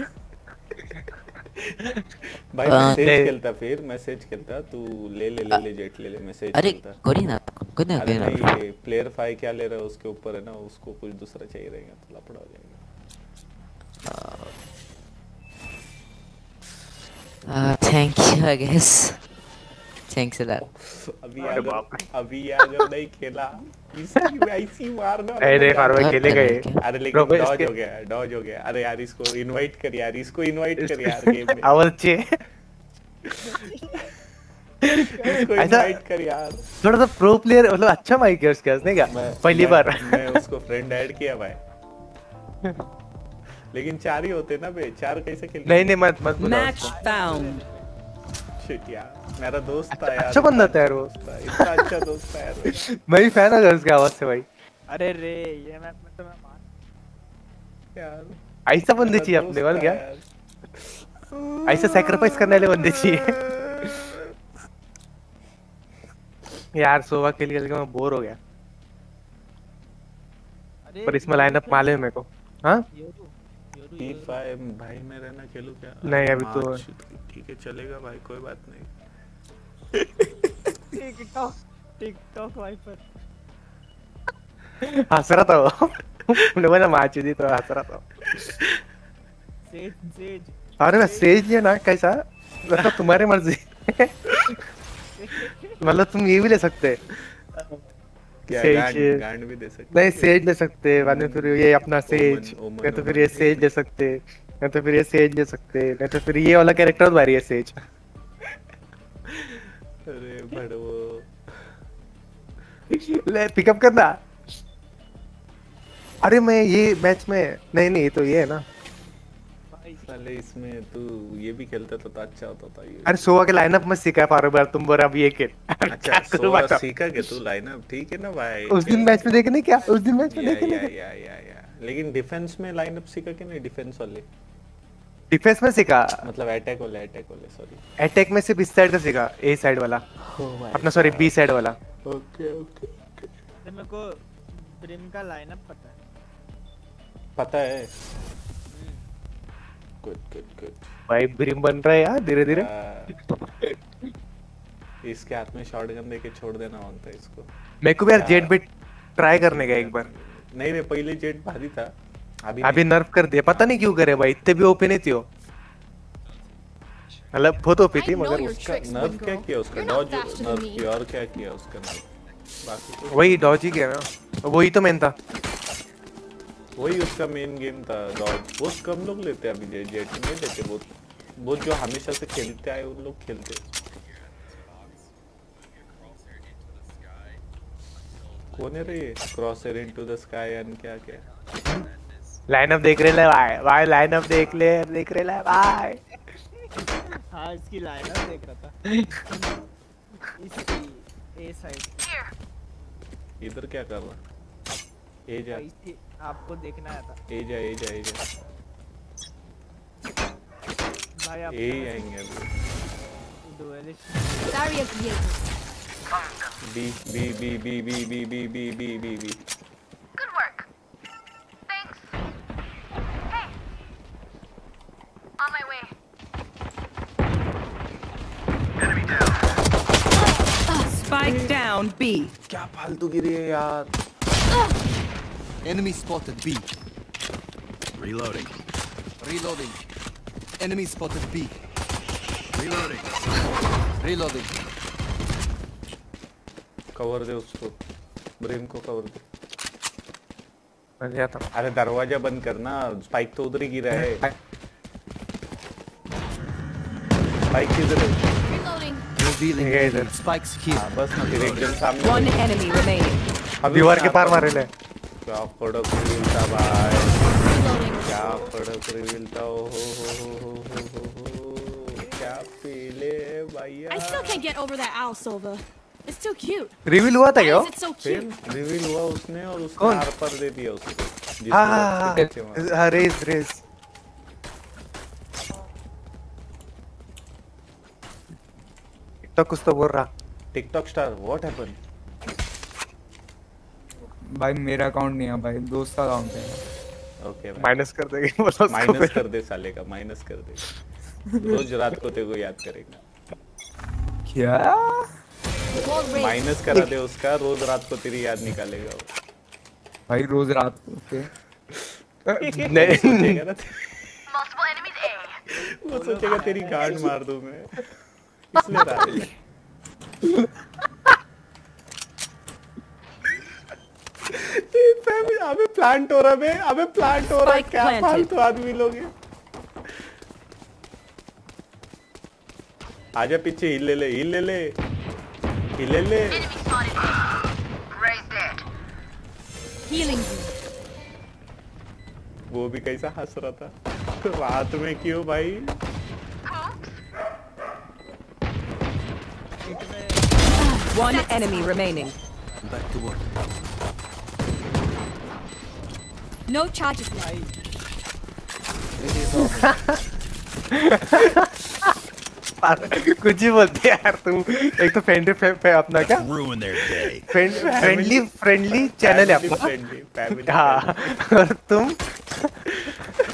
[laughs] भाई आ, मैसेज खेलता फिर मैसेज खेलता। तू ले ले ले ले जेट ले ले मैसेज अरे कोई ना कोई ना अरे कोई ना। नहीं ये प्लेयर फाइव क्या ले रहा है उसके ऊपर है ना उसको कुछ दूसरा चाहिए रहेगा तो लपड़ा हो जाएगा। Thank you I guess thanks a lot अभी अगर अभी अगर नहीं खेला। इसकी ऐसी मारना नहीं नहीं फार्मा खेलेगा ये अरे लेकिन डॉज इसके- हो गया डॉज हो गया। अरे यार इसको इनवाइट कर यार इसको इनवाइट कर यार गेम में। आवाज़ चाहिए ऐसा- थोड़ा सा प्रो प्लेयर मतलब अच्छा माइक है उसके पास नहीं क्या? पहली बार। मैं उसको फ्रेंड ऐड किया भाई। लेकिन चार ही होते ना बे चार कैसे खेल नहीं नहीं मत मत उसको। found. शिट यार। मेरा दोस्त था यार। अच्छा बंदा था यार वो। इतना अच्छा दोस्त था यार [laughs] मैं भी फ़ैन हो गया उसके आवाज़ से भाई। अरे रे ये मैप में तो मैं मार यार ऐसा बंदे मेरा चाहिए अपने वाल क्या? ऐसा सैक्रिफाइस करने वाले बंदे चाहिए। यार सोवा खेल खेल के मैं बोर हो गया। अरे पर इसमें लाइनअप मालूम है मेरे को। हाँ? योरू फाइव भाई मैं रहना खेलूं क्या? नहीं, अभी तो- हाँ, ठीक है चलेगा भाई कोई बात नहीं। टिकटॉक टिकटॉक वाइपर हंस रहा था वो तुमने बोला मैच दी तो हंस रहा था सेज सेज अरे मैं सेज है ना कैसा मतलब तुम्हारी मर्ज़ी मतलब तुम ये भी ले सकते क्या सेज- गांड गांड भी दे सकते नहीं सेज ले सकते बाद में फिर ये अपना सेज या तो फिर ये सेज ले सकते या तो फिर ये सेज ले सकते नहीं तो फिर ये वाला कैरेक्टर बारी है सेज अरे बड़ो ले पिकअप करना। अरे मैं ये मैच में नहीं नहीं तो ये है ना। साले इसमें तू ये भी खेलता तो, तो अच्छा होता था ये। अरे सोवा के लाइनअप में सीखा है बार बार तुम बोल अब ये खेल। अच्छा सोवा सीखा के तू लाइनअप ठीक है ना भाई। उस दिन मैच में देखने क्या? उस दिन मैच में या देखे या या या या। लेकिन डिफेंस में लाइनअप सीखा कि नहीं? डिफेंस वाले। डिफेंस में सीखा? मतलब अटैक वाले अटैक वाले सॉरी अटैक में सिर्फ़ इस साइड का सीखा ए साइड वाला। अपना सॉरी बी साइड वाला। ओके ओके तो मेरे को ब्रिम का लाइनअप पता है। पता है। गुड गुड गुड भाई ब्रिम बन रहा है यार धीरे धीरे। इसके हाथ में शॉटगन देके छोड़ देना माँगता है इसको। मेरे को भी यार जेट बिट ट्राई करने का एक बार। नहीं रे पहले जेट भारी था। अभी अभी नर्फ कर दिया। पता नहीं क्यों करे भाई इतने भी ओपी नहीं थी मतलब बहुत ओपी थी मगर उसका नर्व क्या किया उसका? डॉज नर्व किया और क्या किया उसका नर्व बाकी तो वही डॉज ही किया ना। वही तो मेन था। वही उसका मेन गेम था डॉज बहुत कम लोग लेते हैं अभी जेट जेट नहीं लेते बहुत। बहुत जो हमेशा से खेलते आए उन लोग खेलते। कौन है रे? Crosser into the sky and क्या क्या लाइनअप देख रहे ले भाई भाई लाइनअप देख ले देख रहे ले भाई हाँ इसकी लाइनअप देख रहा था इसकी ए साइड इधर क्या कर रहा ए जा आपको देखना आया था ए जा ए जा ए जा भाई आप ए ही आएँगे duelist Barrier created. B B B B B B B B B B B Good work. Spike down B. क्या फालतू गिरी है यार Enemy spotted B. Reloading. Reloading. Enemy spotted B. Reloading. Reloading. Cover दे उसको Brim को cover दे हूँ अरे दरवाज़ा बंद करना स्पाइक तो उधर ही गिरा है स्पाइक किधर है. Revealing ठीक है इधर spikes here. हाँ बस ना फिर एकदम सामने One enemy remaining. अभी दीवार के उसने पार आपका- मारे ले क्या कडक रिवील था भाई क्या कडक रिवील था ओ हो हो हो हो हो हो हो क्या पीले भैया I still can't get over that owl, Sova. It's too cute. Reveal हुआ था क्या Why वो? is it so फिर cute? रिवील हुआ उसने और उसने कौन? आर पर दे दिया उसको जिसको हाँ हाँ उसके पीछे मारा। हाँ हाँ रेस रेस तो कुछ तो बोल रहा। टिकटॉक स्टार व्हाट हैपेंड भाई मेरा अकाउंट नहीं है भाई दोस्त का अकाउंट है। ओके माइनस कर देंगे उसको माइनस कर दे साले का माइनस कर दे। रोज रात को तेरे को याद करेगा। क्या? माइनस करा दे उसका रोज रात को तेरी याद निकालेगा वो। भाई रोज रात को ओके। [laughs] नहीं. वो सोचेगा तेरी गार्ड मार दूँ मैं। इसलिए रात को ए, फैमिली, अबे प्लांट हो रहा है अबे प्लांट हो रहा है क्या. फालतू आदमी लोग हैं। आजा पीछे हिल ले ले हिल ले ले। हिल ले ले. वो भी कैसा हंस रहा था। रात में क्यों भाई? One enemy remaining. Back to work. No charges. [laughs] कुछ ही बोलते यार तुम। एक तो फ्रेंडली फे, फे, अपना क्या? Ruin their day. Friendly friendly channel है अपना हाँ। और तुम?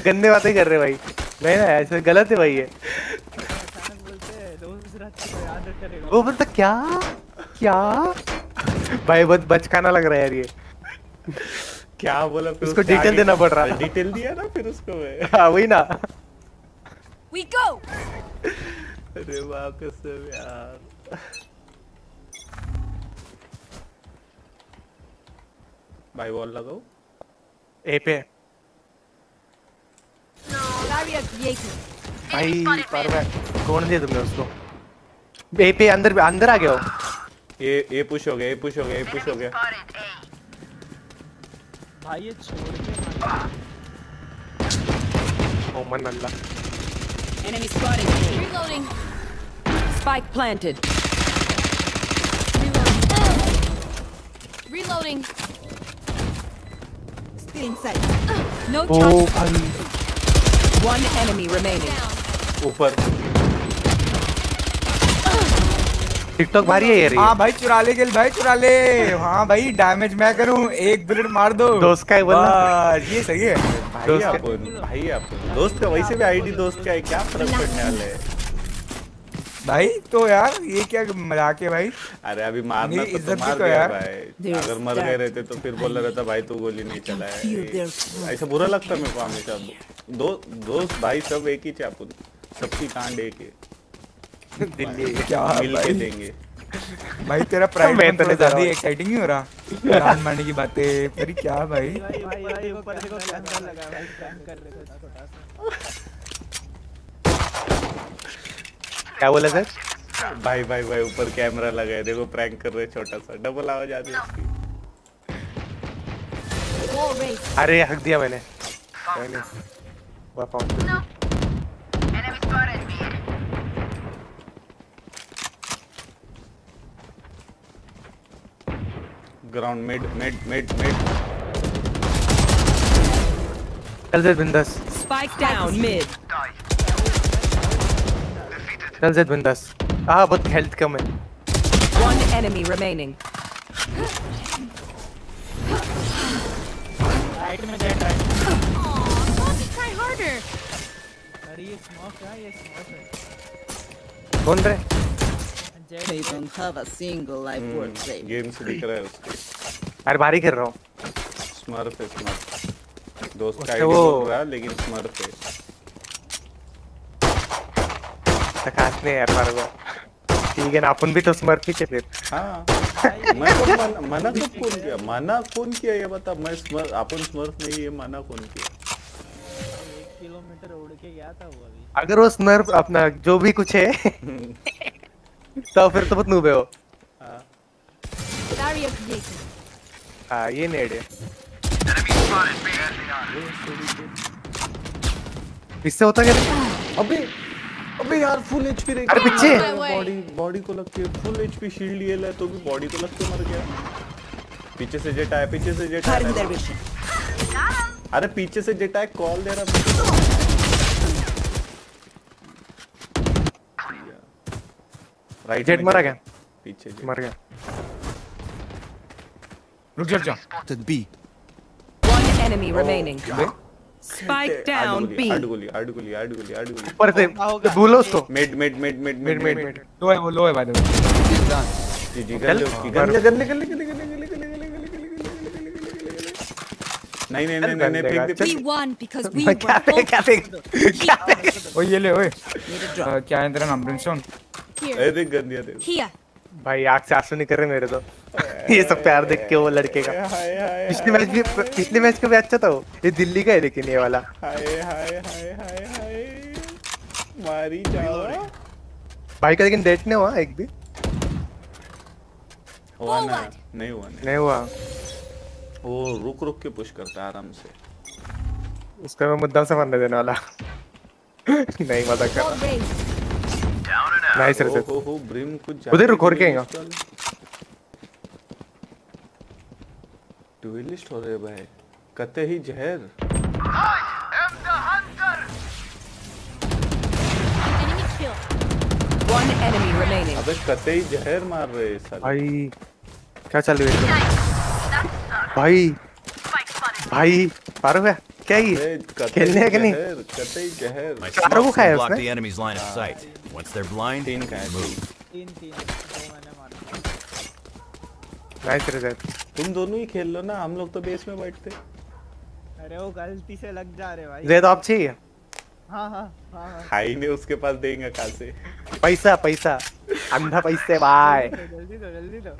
गंदे बातें कर रहे हो भाई। नहीं ना ऐसे गलत है भाई ये। हैं वो बोलता क्या? क्या? भाई बहुत बचकाना लग रहा है यार ये। क्या बोला फिर उसको आगे देना पड़ रहा। है डिटेल दिया ना फिर उसको मैं। हाँ वही ना। We go. अरे वाह कसम यार। भाई वॉल लगाओ। ए पे. भाई पर कौन दिया तुमने उसको? ए पे अंदर अंदर आ गया हो ये ये पुश हो गया ये पुश हो गया ये पुश हो गया. भाई ये छोड़ के ओ मन अल्लाह Enemy spotted. Reloading. Spike planted. Reloading. Reloading. Still inside. No ओ charges. भाई One enemy remaining. Down. ऊपर टिकटॉक भारी है यार ये हाँ भाई चुरा ले गिल भाई चुरा ले। हाँ भाई डैमेज मैं करूँ एक बुलेट मार दो। [laughs] दोस्त का है बोलना। ये सही है। भाई अपन भाई अपन दोस्त का वैसे भी आईडी दोस्त का है क्या फ़र्क पड़ने वाला है? भाई तो यार ये क्या मज़ाक है भाई? अरे अभी मारना तो, तो मार तो दिया यार। भाई। अगर मर गए रहते तो फिर बोल रहता भाई तू गोली नहीं चलाया ऐसा बुरा लगता मेरे को हमेशा दो दोस्त भाई सब एक ही थे अपन। सबकी कांड एक है। दिल्ली। क्या मिल के भाई? देंगे। भाई तेरा [laughs] मैं तो तो ज़्यादा रहा। एक्साइटिंग नहीं हो रहा? जान मारने की बातें पर क्या भाई भाई भाई भाई ऊपर देखो कैमरा लगा है भाई? प्रैंक कर रहे हो छोटा सा क्या बोला सर? भाई भाई भाई ऊपर कैमरा लगा है देखो प्रैंक कर रहे छोटा सा डबल आवाज़ आती है उसकी। अरे हक दिया मैंने। कोई नहीं वो found it. Enemy spotted B. Ground mid mid mid mid चल जैद बिंदास Spike down mid. चल जैद बिंदास हाँ बहुत हेल्थ कम है One enemy remaining. राइट में जेट राइट don't harder. अरे ये स्मोक है ये स्मोक है कौन रे They don't have a single life worth saving. Game से दिख रहा है उसके अरे भारी कर रहा हूँ स्मर्फ है स्मर्फ दोस्त का आईडी बोल रहा है लेकिन स्मर्फ है है यार ठीक है। ना अपन भी तो स्मर्फ ही। हाँ मैं तो मन, मना कब कौन किया? मना कौन किया ये बता। मैं स्मर्फ अपन स्मर्फ नहीं ये मना कौन किया। किलोमीटर उड़ के गया था वो अभी। अगर वो स्मर्फ अपना जो भी कुछ है। [laughs] तो फिर तो बहुत नूबे हो हाँ. हाँ ये नेड है इससे होता क्या अबे अबे यार फुल एचपी रह अरे पीछे। बॉडी बॉडी को लग के फुल एचपी शील्ड ये ले तो भी बॉडी को लग के मर गया। पीछे से जेट आया पीछे से जेट आया अरे पीछे से जेट आया कॉल दे रहा राइट जेट मरा क्या पीछे जेट मर गया। रुक जा जा। B one enemy remaining spike down B आठ गोली आठ गोली आठ गोली आठ गोली ऊपर से oh, तो भूलो उसको। Mid mid mid mid mid mid low है वो लो है बाय द वे जी जी कर ले कर ले कर ले कर ले नहीं नहीं नहीं नहीं फेंक दे We won because we [laughs] मैं were क्या फेंक [laughs] क्या फेंक क्या फेंक ओए ये ले ओए। क्या है तेरा नाम here. ए देख गन दिया देख भाई आग से आँसू नहीं कर रहे मेरे तो। [laughs] ये सब प्यार देख के वो लड़के का। हाय हाय पिछले मैच भी पिछले मैच का भी अच्छा था वो। ये दिल्ली का है लेकिन ये वाला। हाय हाय हाय हाय हाय। मारी जाओ भाई का लेकिन डेट नहीं हुआ एक भी। हुआ ना नहीं हुआ नहीं हुआ। वो रुक रुक के पुश करता है आराम से। उसका मैं मुद्दा से मरने देने वाला। नहीं मज़ाक कर नाइस रे ओ हो हो ब्रिम कुछ उधर रुक, और क्या हैगा? डुएलिस्ट हो। रहे भाई। कते ही जहर। One enemy remaining. अबे कते ही जहर मार रहे हैं साले। भाई क्या चल रही है? भाई भाई पारो है क्या ये? खेलने है कि नहीं? ही चारों को खाया उसने? the enemy's line of sight. Once they're blind, तीन है move. तीन तीन दो मैंने मारा नाइस रे जैद तुम दोनों ही खेल लो ना हम लोग तो बेस में बैठते। अरे वो गलती से लग जा रहे भाई। जैद आप चाहिए? हाँ हाँ हाँ हाँ। हाई ने उसके पास देंगे कहाँ से पैसा पैसा। अंधा पैसे भाई। जल्दी दो जल्दी दो।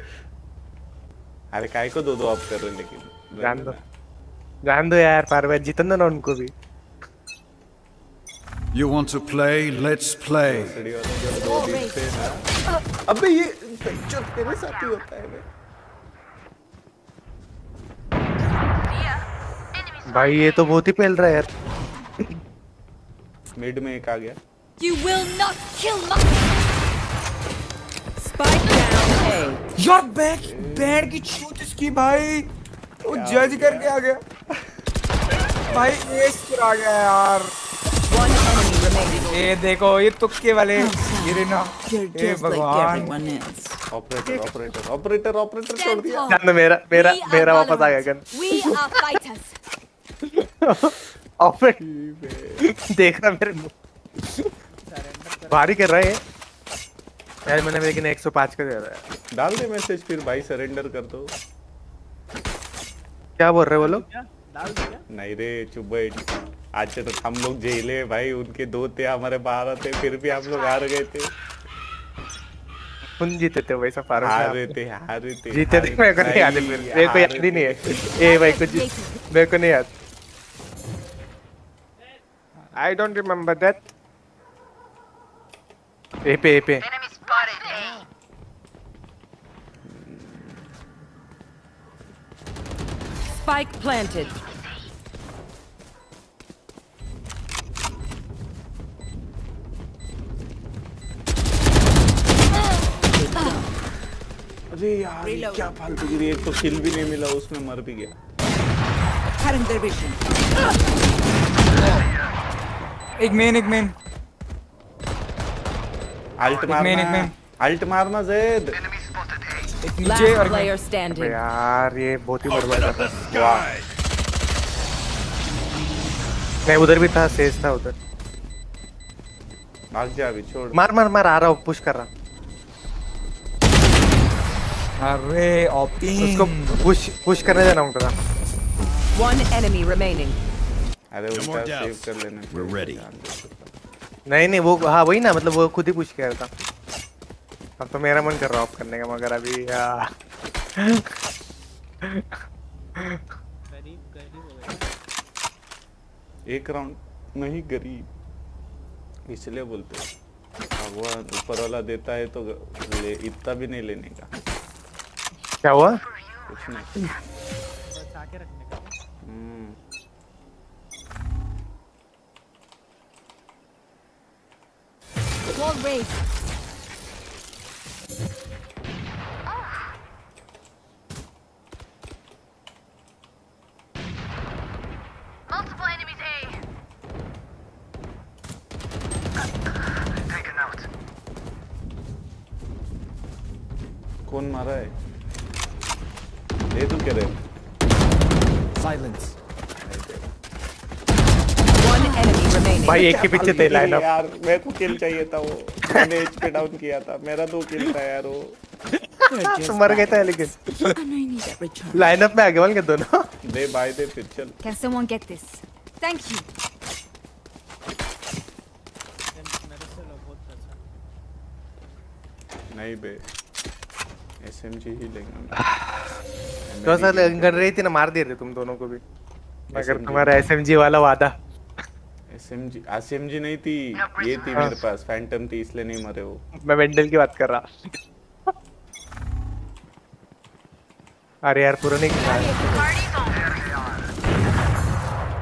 अरे काय को दो दो आप कर रहे हो लेकिन जान दो जान दो यार पारवेज जितन ना उनको भी You want to play? Let's play. अबे ये जो तेरे साथ ही होता है बे भाई ये तो बहुत ही पेल रहा है यार मिड में एक आ गया You will not kill my. यार बैक बैड की छूट इसकी भाई? वो जज करके आ गया। भाई एस पर आ गया यार। One enemy remaining. ये देखो ये तुक्के वाले ये ना। ये भगवान। ऑपरेटर ऑपरेटर ऑपरेटर ऑपरेटर छोड़ दिया। tall. मेरा मेरा मेरा वापस आ गया gun. We are fighters. [laughs] Offer देखना मेरे मुँह। भारी कर रहा है। यार मैंने लेकिन 105 का दे रहा है। डाल दे मैसेज फिर भाई सरेंडर कर दो। क्या बोल रहे हो लोग? डाल दिया नहीं रे चुप बैठ। आज तो हम लोग जेले भाई उनके दो थे हमारे बारह थे फिर भी हम लोग हार गए थे। जीते थे वैसा हार रहे थे हार रहे थे जीते थे मेरे को नहीं याद है मेरे को याद ही नहीं है। ए भाई कुछ मेरे को नहीं याद। I don't remember that A पे ए पे। Enemy spotted. A. Spike planted. अरे यार क्या फालतू गिरी एक तो किल भी नहीं मिला उसमें मर भी गया. एक मेन एक मेन अल्ट एक मारना अल्ट मारना जैद एक नीचे और यार ये बहुत ही बड़बड़ कर रहा है नहीं उधर भी था सेज था उधर। भाग जा अभी छोड़। मार मार मार आ रहा हूँ पुश कर रहा अरे ओपी उसको पुश पुश करने देना उनका One enemy remaining. अरे No सेव कर लेना। We're ready. नहीं नहीं वो हाँ वही ना मतलब वो खुद ही पुश किया था। अब तो मेरा मन कर रहा ऑफ़ करने का मगर अभी गरीब गरीब हो एक राउंड नहीं गरीब। इसलिए बोलते हैं। भगवान ऊपर वाला देता है तो ले इतना भी नहीं लेने का। क्या हुआ? कुछ नहीं। बचा के रखने का। हम्म। all race. भाई एक के पीछे थे लाइन अप यार मेरे को किल चाहिए था वो। मैंने एच पे डाउन किया था मेरा दो किल था यार वो। तो मर गए थे लेकिन। And I need that return. Line up में आगे बोल के दोनों दे बाय दे फिर चल। Can someone get this? Thank you. लेकिन मेरे से लो बहुत अच्छा नहीं बे एसएमजी ही लेंगे। [sighs] तो सर कर रही थी ना मार दे रहे तुम दोनों को भी। मगर तुम्हारा एसएमजी वाला वादा। एसएमजी एसएमजी नहीं थी ये थी मेरे पास फैंटम थी इसलिए नहीं मरे वो। मैं वेंडल की बात कर रहा। अरे यार पूरा नहीं किया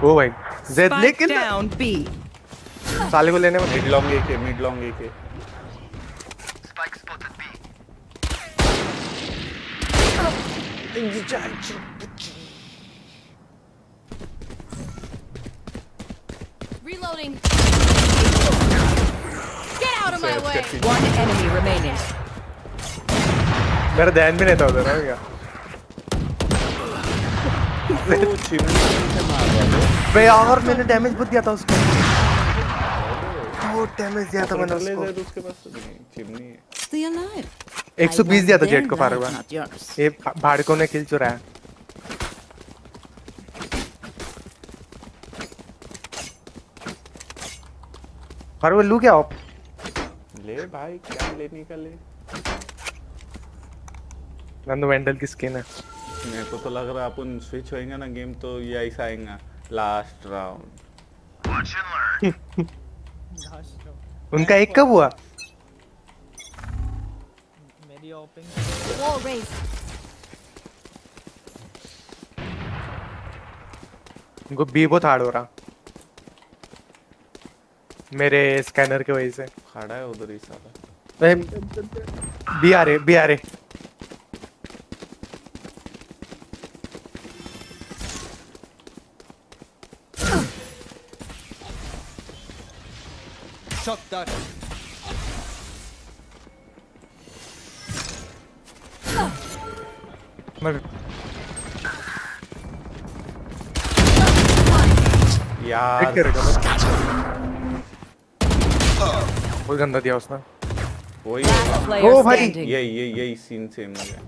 ओ भाई जेड लेकिन. साले को लेने में मिड लॉन्ग ए के मिड लॉन्ग ए के Spike spotted B. Reloading. Get out of my way. One enemy remaining. मेरा ध्यान भी नहीं था उधर हो था बे और मैंने डैमेज बहुत दिया था उसको। बहुत डैमेज दिया था मैंने उसको। तो उसके पास तो नहीं चिमनी है। 120 दिया था जेट को भाई ये भाड़कों ने किल चुराया फारूक लू क्या आप? ले भाई क्या लेने का ले? नंदू वेंडल की स्किन है। मेरे को तो लग रहा है अपन स्विच होएगा ना गेम तो ये ऐसा आएगा। लास्ट राउंड [laughs] उनका एक कब हुआ? मेरी ओपनिंग Wall raised. उनको बी बहुत हार्ड हो रहा। मेरे स्कैनर की वजह से। खड़ा है उधर ही साला। बी आ रहे बी आ रहे Shock dart. मर यार। बहुत गंदा दिया उसने। वही Oh, भाई। यही यही यही सीन सेम हो गया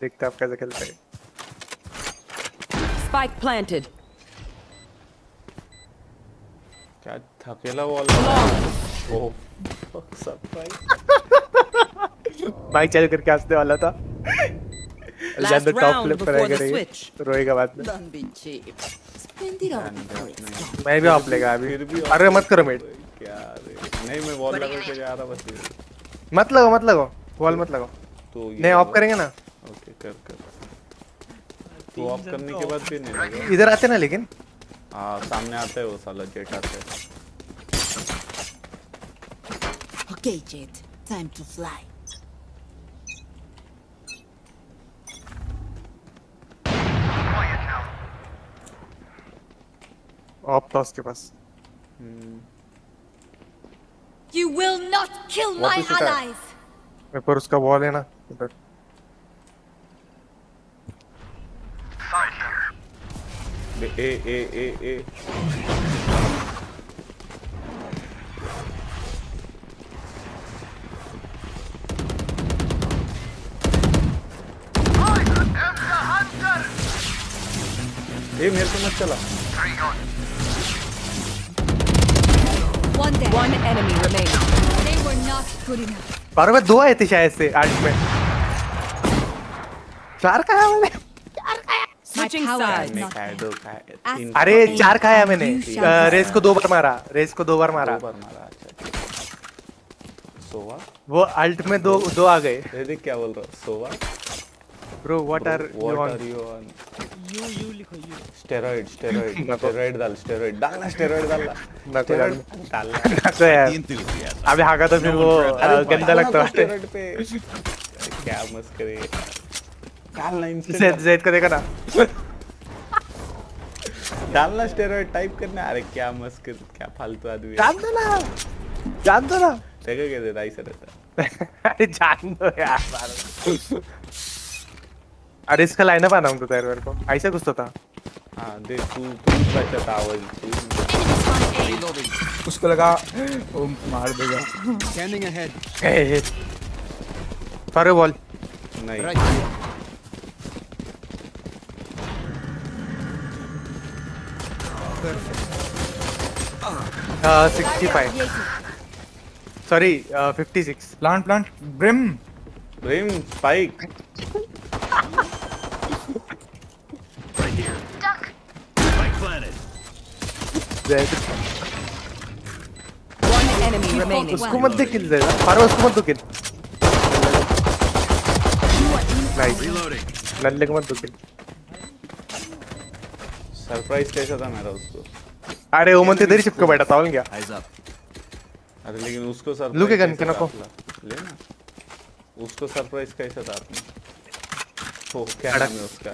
देखते आप कैसे खेलते हैं। Spike planted. क्या थकेला वॉल ओ सब भाई। [laughs] बाइक चल करके हंसने वाला था। Last ज़्यादा टॉप round फ्लिप before करेगा the switch. रोएगा बाद में Don't be cheap. Spend it all before it's gone. मैं भी ऑफ़ लेगा अभी अरे मत करो मेट क्या रे नहीं मैं वॉल लगा के जा रहा बस मत लगो मत लगो वॉल मत लगो तो नहीं ऑफ़ करेंगे ना? ओके कर कर. तो ऑफ़ करने के बाद भी नहीं लगा इधर आते ना लेकिन? हाँ सामने आता है वो साला जेट आता है। Okay, Jet. Time to fly. Quiet now. Of था उसके पास You will not kill my वापस उठा। allies. मेरे पर उसका वॉल है ना इधर Fight here. बे- ए ए ए ए ए मेरे को मत चला। बारह में दो आए थे शायद से आठ में। चार खाया मैंने। अरे चार खाया मैंने। रेस को दो बार मारा रेस को दो बार मारा। अच्छा, अच्छा। सोवा? वो अल्ट में दो दो आ गए। क्या बोल रहा Sova? Sova bro what are you what on are you on you you लिखो यू स्टेरॉइड स्टेरॉइड नको. डाल स्टेरॉइड डालना स्टेरॉइड डालना नको स्टेरॉइड डालना. डालना यार अबे हागा तो फिर वो गंदा लगता है। स्टेरॉइड पे। अरे क्या मस्करी डालना इंस्टेंट जेड को देखा ना। डालना स्टेरॉइड टाइप करना। अरे क्या मस्करी क्या फालतू आदमी जान दो ना जान दो ना। देखो क्या देता रहता [laughs] अरे जान दो यार अरे इसका लाइनअप आना हमको तेरे मेरे को ऐसा कुछ तो था। हाँ देख तू तू बचा था तू उसको लगा वो मार देगा। Ahead. A A. बॉल नहीं। Uh, 65 sorry uh, 56 plant plant Brim Brim spike Right here. Spike planted. जेड One enemy remaining. उसको मत दे किल जेड फारो उसको मत दो किल नाइस. नल्ले को मत दो किल सरप्राइज़ कैसा था मेरा उसको अरे वो मनते तेरी चिपको बैठा था बोल क्या. अरे लेकिन उसको सरप्राइज़ लू के गन के नको। ले ना उसको सरप्राइज़ कैसा था आपने ओ क्या। नाम है उसका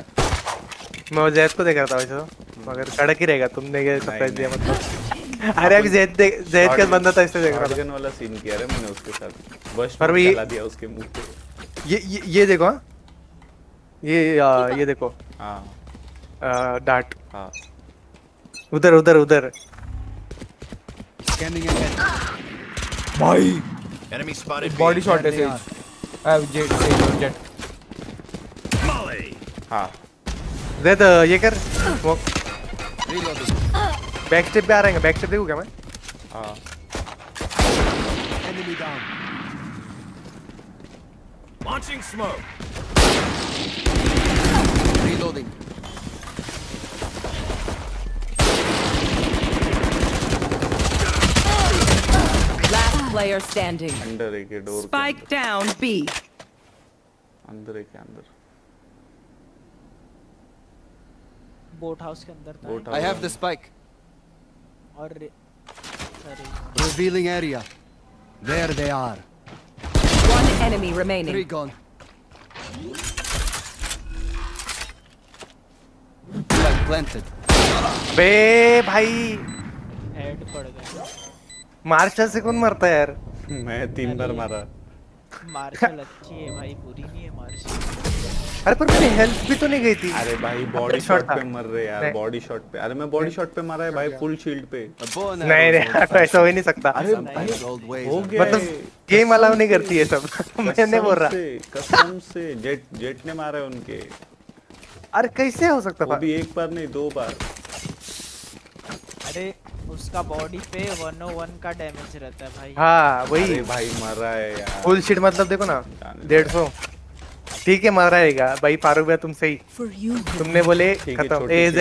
मैं वो जैद को देख रहा था वैसे तो। मगर कड़क ही रहेगा तुमने ये सरप्राइज़ दिया मतलब। अरे अभी जैद देख जैद का बंदा था इससे देख रहा था। वाला सीन किया रे मैंने उसके साथ। बस पर भी- चला दिया उसके मुँह पे। ये ये, ये देखो हाँ। ये आ, ये देखो। हाँ। डार्ट हाँ। उधर उधर उधर। Scanning ahead. भाई। Enemy spotted. B. Body shot है. Sage Jett sage Jett Molly. हाँ जैद ये कर वो Reloading. बैक स्टेप पे आ रहे हैं बैक स्टेप देखो क्या मैं हाँ Enemy down. Launching smoke. Reloading. Last player standing. अंदर एक है डोर Spike down B. अंदर एक है अंदर बोट हाउस के अंदर था। आई हैव द स्पाइक और sorry revealing area there they are one enemy remaining three gone planted B भाई। हेड पड़ गया। मार्शल से कौन मरता है यार? मैं तीन बार मारा। मार्शल अच्छी है भाई बुरी नहीं है मार्शल अरे पर मेरी हेल्थ भी तो नहीं गई थी। अरे भाई बॉडी शॉट पे मर रहे यार बॉडी शॉट पे। अरे मैं बॉडी शॉट पे मारा है भाई फुल शील्ड पे। नहीं old [laughs] ऐसा हो ही नहीं सकता। अरे ways हो गया मतलब गेम अलाउ नहीं करती है सब। मैं नहीं बोल। रहा कसम से जेट जेट ने मारा है उनके। अरे कैसे हो सकता वो था? भी एक बार नहीं दो बार। अरे उसका बॉडी पे 101 का डैमेज रहता है भाई। हाँ वही। अरे भाई मर रहा है यार। फुल शीट मतलब देखो ना जाने दो। डेढ़ सौ। ठीक है मर रहेगा भाई फारूक भैया तुम सही। तुमने बोले खत्म। ए [laughs]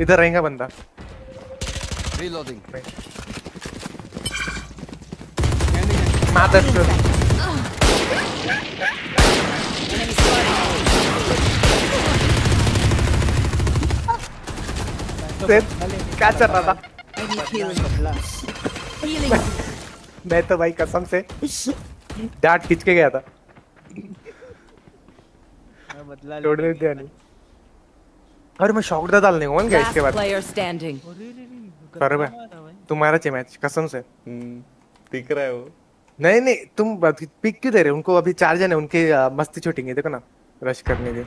इधर रहेगा बंदा. मादर क्या चल रहा था? [laughs] मैं तो भाई कसम से डांट खींच के गया था। मैं बदला ले छोड़ने दिया नहीं। अरे मैं शॉट डालने को गया इसके बाद। Standing. फारूक भाई। तुम्हारा चाहिए मैच कसम से। हम्म, दिख रहा है वो। नहीं नहीं तुम पिक क्यों दे रहे हो? उनको अभी चार जन है उनके मस्ती छूटेंगे देखो ना रश करने के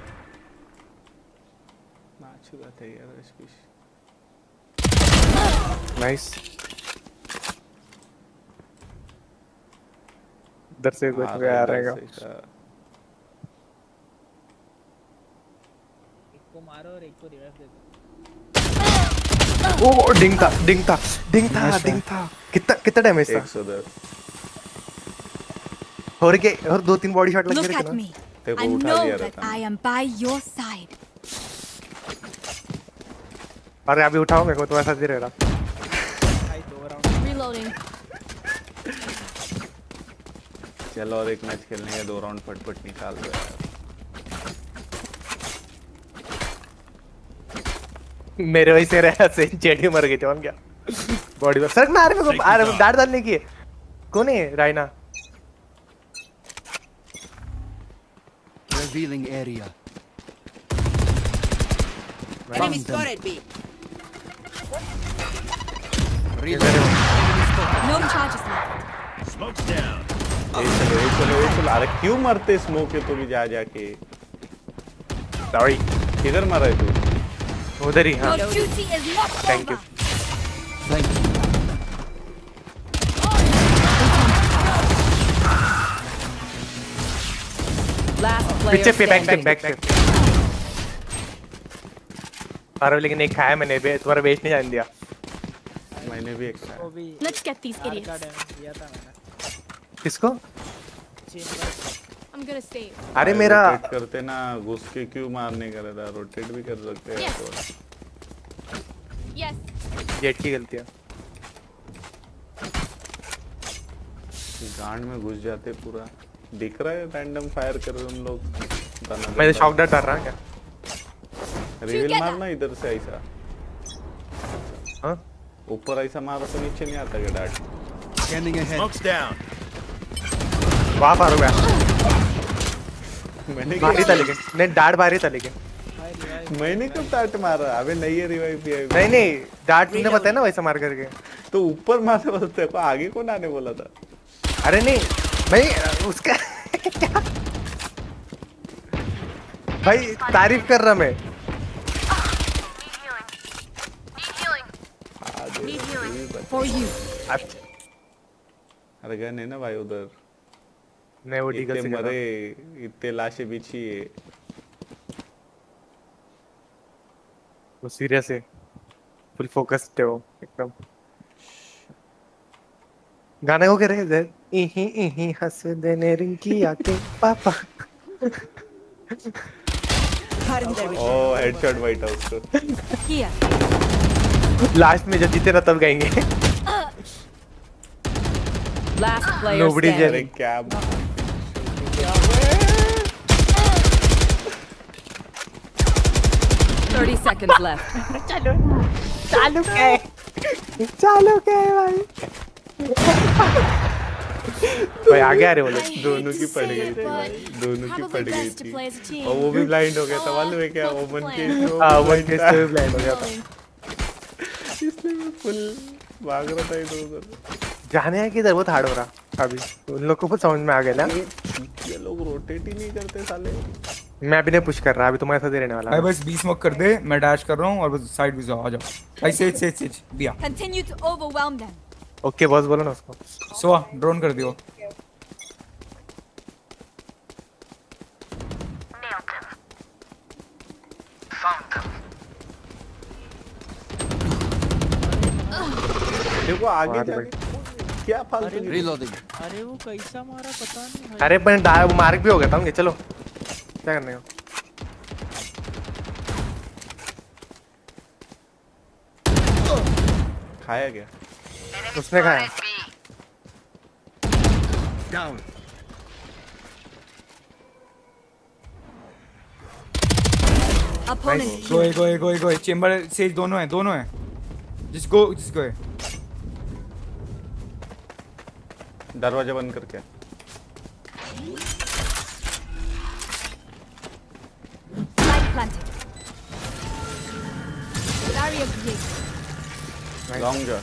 नाइस इधर से कुछ आ रहा है रहेगा। से, हाँ। मारो और एक को रिवाइव दे दो। ओ डिंग था डिंग था डिंग था डिंग था। कितना कितना डैमेज था? एक सौ दस। और के और दो तीन बॉडी शॉट लग गए at थे ना देखो उठा लिया रहता I am by your side. अरे अभी उठाओ मेरे को तुम्हारे साथ ही रह रहा भाई दो राउंड Reloading. चलो और एक मैच खेलने का दो राउंड फटफट निकाल दो यार मेरे वही से रहा से जेडी मर गई थी हम क्या बॉडी में सर ना अरे मेरे को अरे डांट डालने की कौन है Raina Revealing area. Enemy spotted B. No charges left. Smoke's down. ये चलो ये चलो ये चलो। अरे क्यों मरते स्मोक है तो भी जा जाके? सॉरी किधर मरा है तू? उधर ही हाँ। Thank you over. Thank you. Last player पीछे पे बैक standing. बैक बैक अरे लेकिन एक खाया मैंने भी तुम्हारा वेस्ट नहीं जाने दिया। मैंने भी एक खाया। कार का idiots. डैमेज दिया था मैंने। किसको. अरे मेरा रोटेट करते ना घुस के क्यों मारने का रहता रोटेट भी कर सकते हैं तो Yes. जेट की गलती है। गांड में घुस जाते पूरा। दिख रहा है रैंडम फायर कर रहे हम लोग? मैं शॉक डाट डाल रहा क्या? रिवील मारना इधर से ऐसा। हाँ? ऊपर ऐसा मारो तो नीचे नहीं आता क्या dot Scanning ahead. Smoke's down. वहाँ पार हो गया मैंने भारी था लेकिन नहीं डाट भारी था लेकिन भाई मैंने कब डाट मारा? अबे नहीं है रिवाइव भी है नहीं नहीं डाट तुमने बताया ना वैसा मार करके। तो ऊपर मारने बोलते को आगे कौन आने बोला था? अरे नहीं भाई उसका भाई तारीफ़ कर रहा मैं. अरे गए है ना भाई उधर। नहीं वो डीगल से मरे इतने लाशें बिछी है वो सीरियस है फुल फोकस थे वो एकदम. गाने को कह रहे हैं इही इही हंस देने रिंकी आके पापा. ओ हेडशॉट वाइट हाउस को Here. लास्ट में जब जीते ना तब गाएँगे. Last player Nobody अरे standing. क्या Thirty seconds left. चालू चालू भाई भाई आगे आ रहे वो लोग दोनों की पड़ गई थी। दोनों की पड़ गई थी। और वो भी ब्लाइंड हो गया था मालूम है क्या? ओमन के हाँ blind के। से ब्लाइंड हो गया था। इसलिए मैं फुल भाग रहा था इधर उधर। जाने है किधर? बहुत हार्ड हो रहा अभी। उन लोग को बहुत समझ में आ गया ना? ये लोग रोटेट ही नहीं करते साले। मैं अभी नहीं पुश कर रहा अभी तुम्हारे साथ ही रहने वाला भाई हूँ। बस बी स्मोक कर दे मैं डैश कर रहा हूँ और बस साइड भी जाओ आ जाओ भाई सेज सेज सेज दिया Continue to overwhelm them. Okay boss बोलो ना उसको सोआ ड्रोन कर दियो. देखो आगे जाके क्या फालतू Reloading. अरे वो कैसा मारा पता नहीं अरे पर मार्क भी हो गया था चलो क्या करने का खाया गया उसने खाया Down. Opponent. गोए गोए गोए गोए चेंबर सेज दोनों है दोनों है जिसको जिसको जिस गोए दरवाज़ा बंद करके जा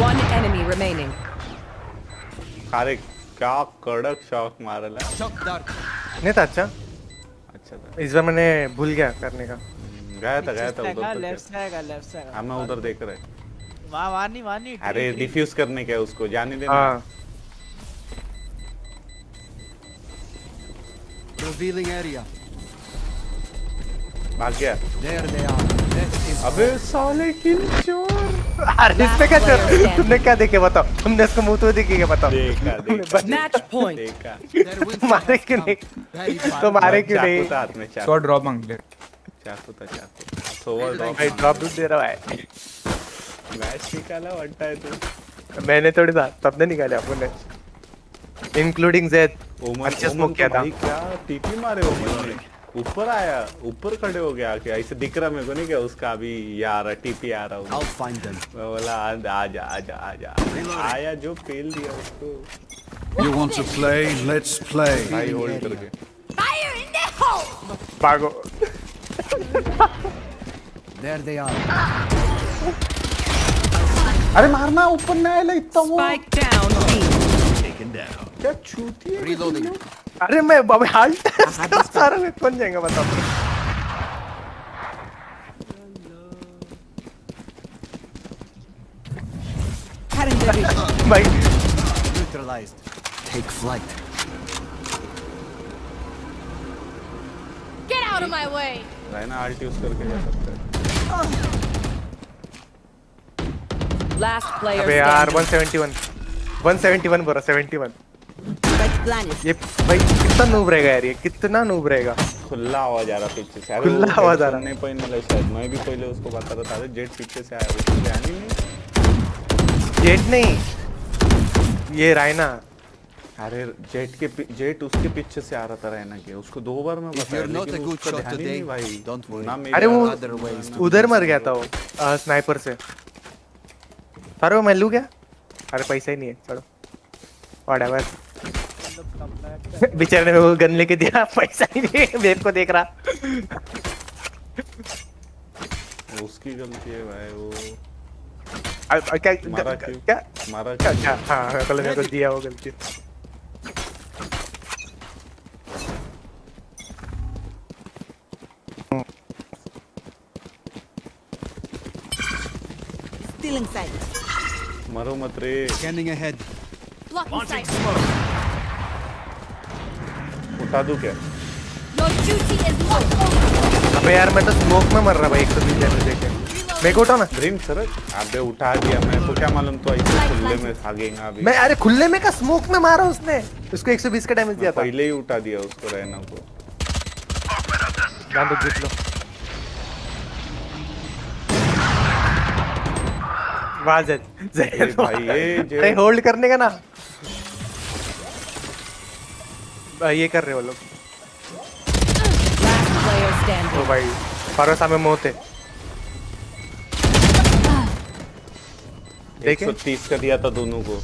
One enemy remaining. अरे क्या कड़क शॉट मारला Shock dart. नहीं था अच्छा? अच्छा था। इस बार मैंने भूल गया करने का। गया था गया था उधर लेफ़्ट साइड का लेफ़्ट साइड हाँ मैं उधर देख रहा है। वहाँ वहाँ नहीं वहाँ नहीं अरे. डिफ्यूज करने है उसको? जाने देना। Revealing area. भाग गया There they are. अबे साले किल चोर। अरे इसमें क्या चल तुमने क्या देखे बताओ? तुमने इसको मुँह तो देखे क्या बताओ? देखा देखा। Match point. देखा। मारे क्यों नहीं? तो मारे क्यों नहीं? था हाथ में चाकू। ड्रॉप मांग ले चाकू था चाकू। सोवर ड्रॉप भाई ड्रॉप दे रहा है। मैच निकाला वंटा है तू। मैंने थोड़ी सा तब ने निकाले अपन ने इंक्लूडिंग जेड अच्छे स्मोक तो किया था क्या टीपी मारे ओमन ने ऊपर आया ऊपर खड़े हो गया क्या ऐसे दिख रहा मेरे को नहीं क्या उसका अभी ये आ रहा टीपी आ रहा हूँ. मैं बोला आ आ जा आ जा आ जा आया जो पेल दिया उसको You want to play? Let's play. भाई होल्ड करके Fire in the hole! भागो There they are. अरे मारना ऊपर ना आया इतना वो Spike down B. Taken down. क्या छूती है Reloading. अरे मैं अब हाल सारा में कौन जाएगा बताओ भाई Neutralized. Take flight. Get out of my way! रहना आल्ट यूज़ करके जा सकते हैं Last player अबे यार standing. 171 171 बोला 71 Spike planet. ये भाई कितना नूब रहेगा यार ये कितना नूब रहेगा। खुला आवाज़ आ रहा पीछे से। खुला आवाज़ आ रहा। नहीं पहले मतलब शायद मैं भी पहले उसको बता रहा था अरे जेट पीछे से आया उसको ध्यान ही नहीं। जेट नहीं ये रायना। अरे जेट के जेट उसके पीछे से आ रहा था रहना के उसको दो बार मैं बताया लेकिन उसका ध्यान ही नहीं भाई. ना मेरे अरे वो उधर मर गया था वो स्नाइपर से। वो मैं लू क्या? अरे पैसा ही नहीं है चलो। व्हाटएवर [laughs] बेचारे ने वो गन लेके दिया पैसा ही नहीं है को देख रहा। उसकी गलती है भाई वो। आ, आ, क्या मारा क्या क्यों? मारा क्या क्यों? क्या हाँ हाँ, कल मेरे को दिया वो गलती। मत रे Scanning ahead. Blocking sight. उठा दूँ क्या. अबे यार मैं तो स्मोक में मर रहा भाई एक सौ बीस डैमेज देके। मेरे को उठाओ ना। ड्रीम सर अबे उठा दिया मैं को क्या मालूम तो ऐसे खुले में भागेगा अभी। मैं अरे खुले में का स्मोक में मारा उसने। उसको 120 का डैमेज दिया था। पहले ही उठा दिया उसको रहना को। जान दो जीत लो। वाह भाई, ये अरे होल्ड करने का ना? भाई, ये कर रहे हो लोग. ओ भाई भरोसा में मौत है। देखे। 130 का दिया था दोनों को।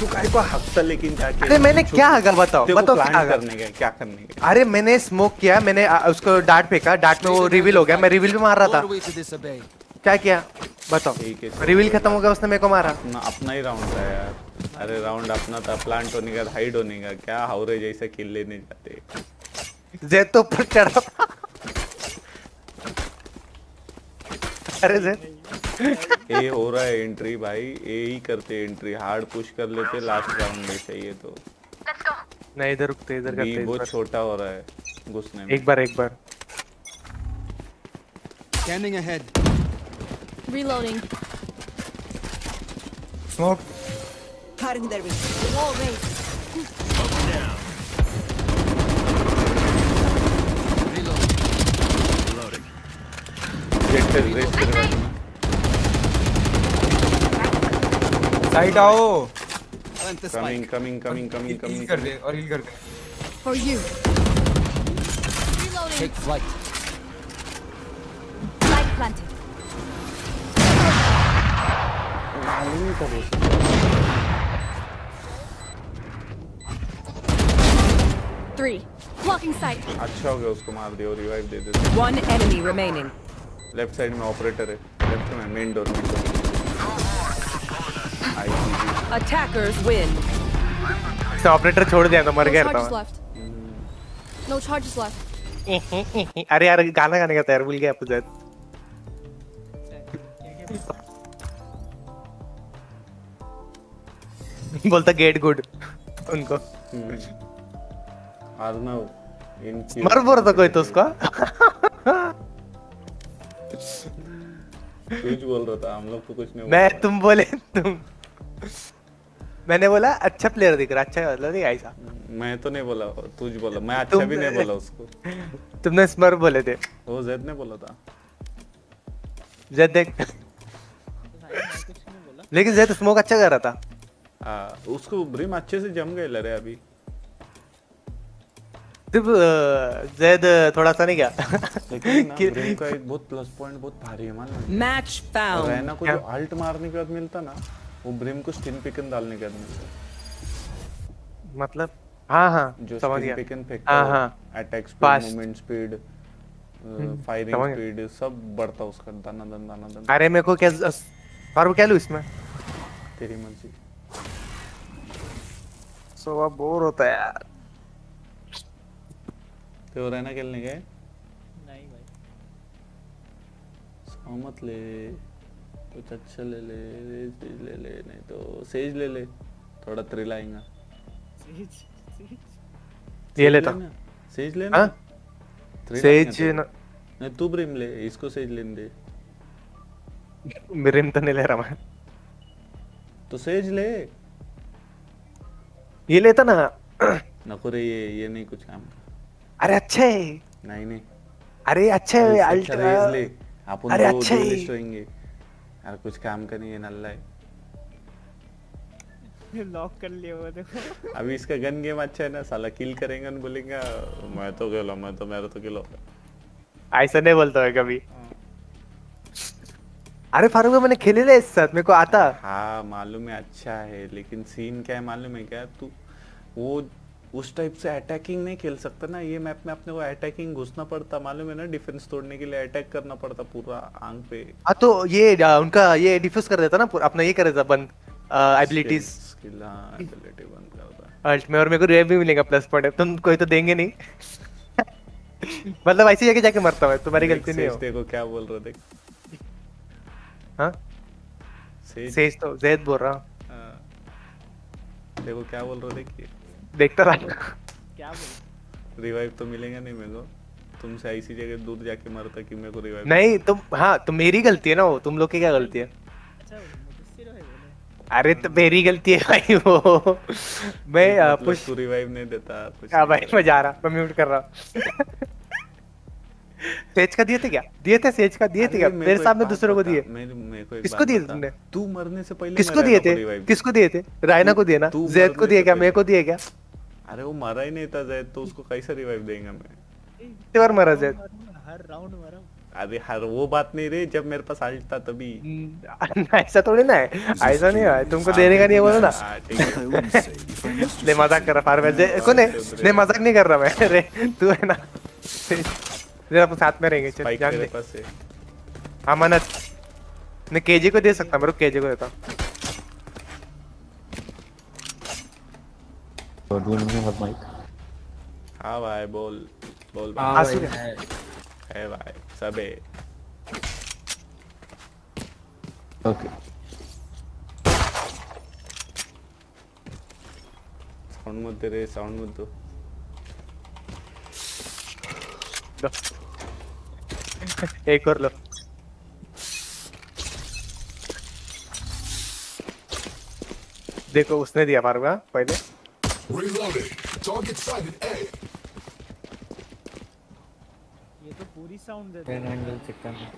तू काय को हफ़्ता लेकिन जाके अरे मैंने क्या हगा बताओ बताओ क्या हगा करने का क्या करने का अरे मैंने स्मोक किया मैंने उसको डार्ट फेंका डार्ट में वो रिवील हो गया मैं रिवील भी मार रहा था. क्या किया? बताओ। रिवील खत्म हो। गया उसने मेरे को मारा। अपना अपना ही राउंड था यार। अरे राउंड अपना था प्लांट होने का हाइड होने का। क्या हावरे जैसा किल लेने जाते जेड तो ऊपर चढ़ा। था अरे जेड ए हो रहा है एंट्री भाई। ए ही करते एंट्री हार्ड पुश कर लेते लास्ट राउंड में चाहिए तो। नहीं इधर रुकते इधर करते बहुत छोटा हो रहा है घुसने में। एक बार एक बार। Scanning ahead. Reloading. Smoke Cutting the vision. Wall raised. Reloading. Jett पे रेस कर रहा है साइड आओ Plant the coming spike. Coming coming coming heal coming कर दे और हील कर दे For you. Reloading. Take flight. Light planted. मालूम Three. Blocking sight. अच्छा हो गया उसको मार दिया और रिवाइव दे देते One enemy remaining. Left side में ऑपरेटर है लेफ़्ट में मेन डोर में Attackers win. ऑपरेटर छोड़ दिया तो मर गया था left. No charges left. [laughs] अरे यार गाना गाने का तैयार भूल गया आप बोलता गेट गुड उनको। अर्नव इनकी मर बोल था कोई तो उसका। कुछ बोल रहा था हम लोग तो कुछ नहीं मैं तुम बोले तुम। मैंने बोला अच्छा प्लेयर दिख रहा अच्छा मतलब नहीं ऐसा। मैं तो नहीं बोला तुझ बोला। मैं अच्छा भी नहीं बोला उसको। तुमने स्मर बोले थे। वो जेड ने बोला था। जद देख। लेकिन जद स्मोक अच्छा कर रहा था। हाँ उसको ब्रिम अच्छे से जम गए लरे अभी। सिर्फ़ जैद थोड़ा सा नहीं क्या? लेकिन का एक बहुत प्लस पॉइंट बहुत भारी है मान Match found. रैना को जो अल्ट मारने के बाद मिलता ना वो ब्रिम को स्टिन पिकन डालने के बाद मिलता मतलब? हाँ हाँ जो समझ गया। पिकन फेंकता हाँ है हाँ। Attack speed movement speed firing speed सब बढ़ता उसका दाना दन दाना अरे मेरे को क्या फारूक क्या लूँ इसमें? तेरी मर्ज़ी। सो अब बोर होता है यार। तो रैना खेलने गए? नहीं भाई। मत ले कुछ अच्छा ले ले सेज ले ले नहीं तो सेज ले ले थोड़ा थ्रिल आएगा। Sage sage. ये लेता लेना, सेज लेना? हाँ? सेज तेरे नहीं तू ब्रिम ले इसको सेज लेने दे। मेरे में तो नहीं ले रहा मैं। तो सेज ले। ये लेता ना। नको रे ये ये नहीं कुछ काम अरे अच्छा है। नहीं नहीं। अरे अच्छा है इससे अल्ट अच्छा रेज ले। अपन अरे दो अच्छा है। होंगे यार कुछ काम का नहीं है नल्ला है। लॉक कर लिया वो देखो। अभी इसका गन गेम अच्छा है ना साला किल करेंगे और बोलेंगे मैं तो खेलो मैं तो मेरा तो किलो ऐसा नहीं बोलता है कभी। अरे फारूक मैंने खेले ले इस साथ मेरे को आता। हाँ मालूम है अच्छा है लेकिन सीन क्या है मालूम है क्या? तू वो उस टाइप से अटैकिंग नहीं खेल सकता ना ये मैप में अपने को अटैकिंग घुसना पड़ता मालूम है ना? डिफेंस तोड़ने के लिए अटैक करना पड़ता पूरा आँख पे। हाँ तो ये उनका ये डिफ्यूज कर देता ना अपना ये कर देता बंद एबिलिटीज स्किल हाँ एबिलिटी बंद करता अल्ट में और मेरे को रिवाइव भी मिलेगा प्लस पॉइंट तुम कोई तो देंगे नहीं। [laughs] मतलब ऐसी जगह जाके मरता हूँ तुम्हारी गलती नहीं हो। देखो क्या बोल रहा देख। हाँ सेज सेज तो जैद बोल रहा हूँ। देखो क्या बोल रहा देखिए देखता रहा क्या बोल रिवाइव तो मिलेगा नहीं मेरे को तुमसे ऐसी जगह दूर जाके मरता कि मेरे को रिवाइव नहीं तुम हाँ तो मेरी गलती है ना वो तुम लोग की क्या गलती है अच्छा अरे तो मेरी गलती है भाई वो मैं पुश तू रिवाइव नहीं देता कुछ हाँ भाई मैं जा रहा मैं म्यूट कर रहा हूँ सेज का दिए थे क्या? दिए थे सेज का? दिए थे क्या? मेरे सामने दूसरों को दिए। मेरे मेरे को एक किसको दिए तुमने? तू मरने से पहले किसको दिए थे? किसको दिए थे? रायना को दिए ना? जैद को दिए क्या? मेरे को दिए क्या? अरे वो मरा ही नहीं था जैद तो उसको कैसे रिवाइव देंगे मैं कितनी बार मरा जैद। हर राउंड मरा। अरे हर वो बात नहीं रे जब मेरे पास अल्ट था तभी [laughs] ऐसा थोड़ी ना है। [laughs] ऐसा नहीं है तुमको देने का नहीं है बोलो ना। ले मज़ाक कर रहा फार मैं कौन है? नहीं मज़ाक नहीं कर रहा मैं। [laughs] अरे तू है ना। जरा अपन साथ में रहेंगे चल जान दे। पास है। अमानत मैं केजे को दे सकता मेरे को केजे को देता हूँ। हाँ भाई बोल बोल हाँ भाई आँसू भाई, क्या? है। है भाई सब है। ओके। साउंड मत दे रे साउंड मत दो। एक और लो देखो उसने दिया फारूक हाँ, पहले. ये तो पूरी साउंड देता है एंगल चेक करना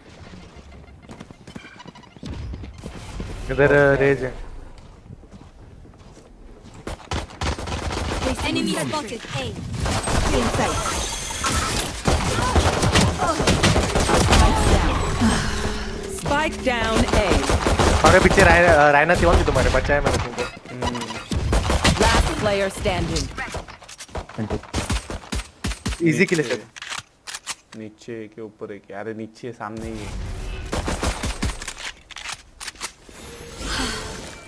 इधर रेज है Enemy spotted. A. Still inside. Spike down A. और पीछे राय रायना थी थी तुम्हारे बच्चा है मैंने तुमको Last player standing. इजी के लिए नीचे- के ऊपर क्या? अरे नीचे सामने ही है।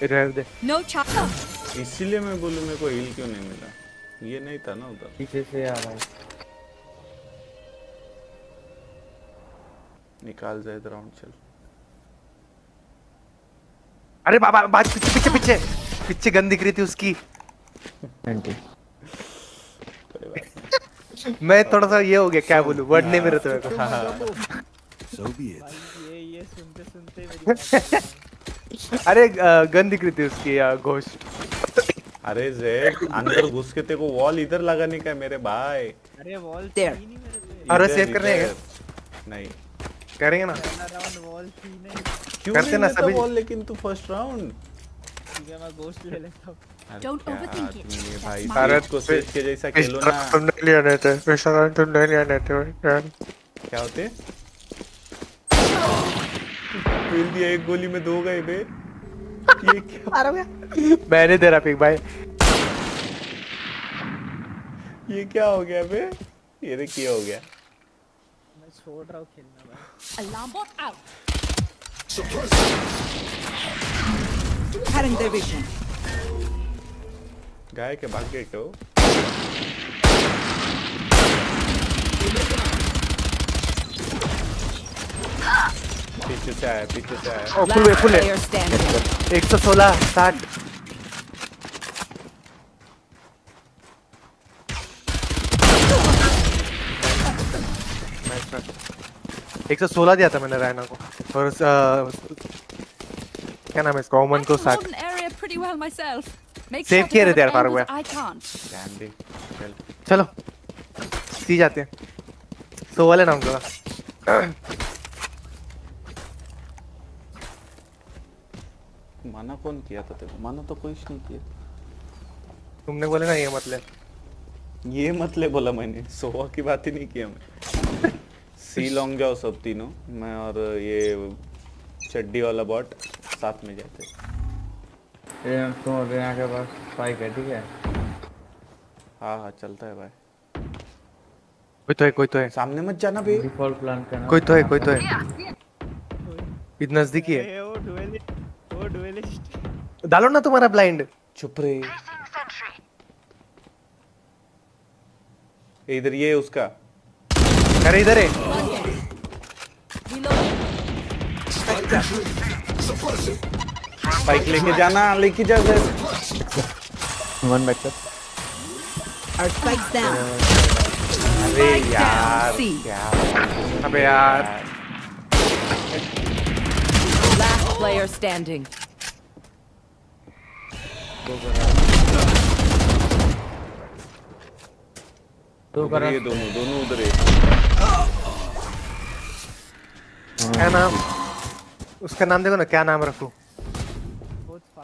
रिवाइव दे No chopper. इसीलिए मैं बोलूँ मेरे को हील क्यों नहीं मिला? ये नहीं था ना उधर। पीछे से आ रहा है। निकाल जाए राउंड चल। अरे बाबा बात पीछे पीछे पीछे। पीछे गन दिख रही थी उसकी। मैं थोड़ा सा ये हो गया क्या बोलूँ? वर्ड नहीं मेरे तो। मेरे को हाँ। So be it. ये ये सुनते सुनते मेरी बात हो गई। अरे गन दिख रही थी उसकी घोस्ट अरे जेड अंदर घुस के तेरे को वॉल इधर लगाने का है मेरे भाई। अरे वॉल There. थी नहीं मेरे अरे सेव करने हैं नहीं। करेंगे ना? करते नहीं ना लेता सभी- वॉल लेकिन तू फ़र्स्ट राउंड को के जैसा खेलो ना। तुम नहीं थे। तुम नहीं थे। यार क्या होते? दिया एक गोली में दो गए बे। ये [laughs] क्या? मैंने तेरा पिक भाई। ये क्या हो गया बे? ये देख क्या हो गया। मैं छोड़ रहा हूँ खेलना भाई। Alarm bot out. Cutting their vision. गाय के भाग गए पीछे से आया पीछे से आया ओ फुल है फुल है Player standing. 116 60 एक सौ सोलह दिया था मैंने रैना को। और उस, अ, क्या नाम है इसका? ओमन को myself. Make किए रहते यार फारूक दे चल चलो सी जाते हैं। सो वाले नाम का। माना कौन किया था तेरे को? माना तो कोई नहीं किया। तुमने बोले ना ये मतलब ये मतलब बोला मैंने। सोवा की बात ही नहीं किया मैं। सी लॉन्ग जाओ सब तीनों मैं और ये चड्डी वाला बॉट साथ में जाते ये तुम रेना के पास स्पाइक है ठीक है हाँ हाँ चलता है भाई। कोई तो है कोई तो है। सामने मत जाना बे डिफ़ॉल्ट प्लान करना। कोई तो है कोई तो है। इतना नजदीकी है। वो डुएलिस्ट वो डुएलिस्ट डालो ना तुम्हारा ब्लाइंड चुप रे। इधर ये उसका। अरे इधर है। स्पाइक लेके जाना लेके जा। One back Our spikes down. अरे यार क्या अबे यार। Last player standing. तो उधर करा। दोनों दोनों उधर है। क्या नाम उसका नाम देखो ना क्या नाम रखूँ?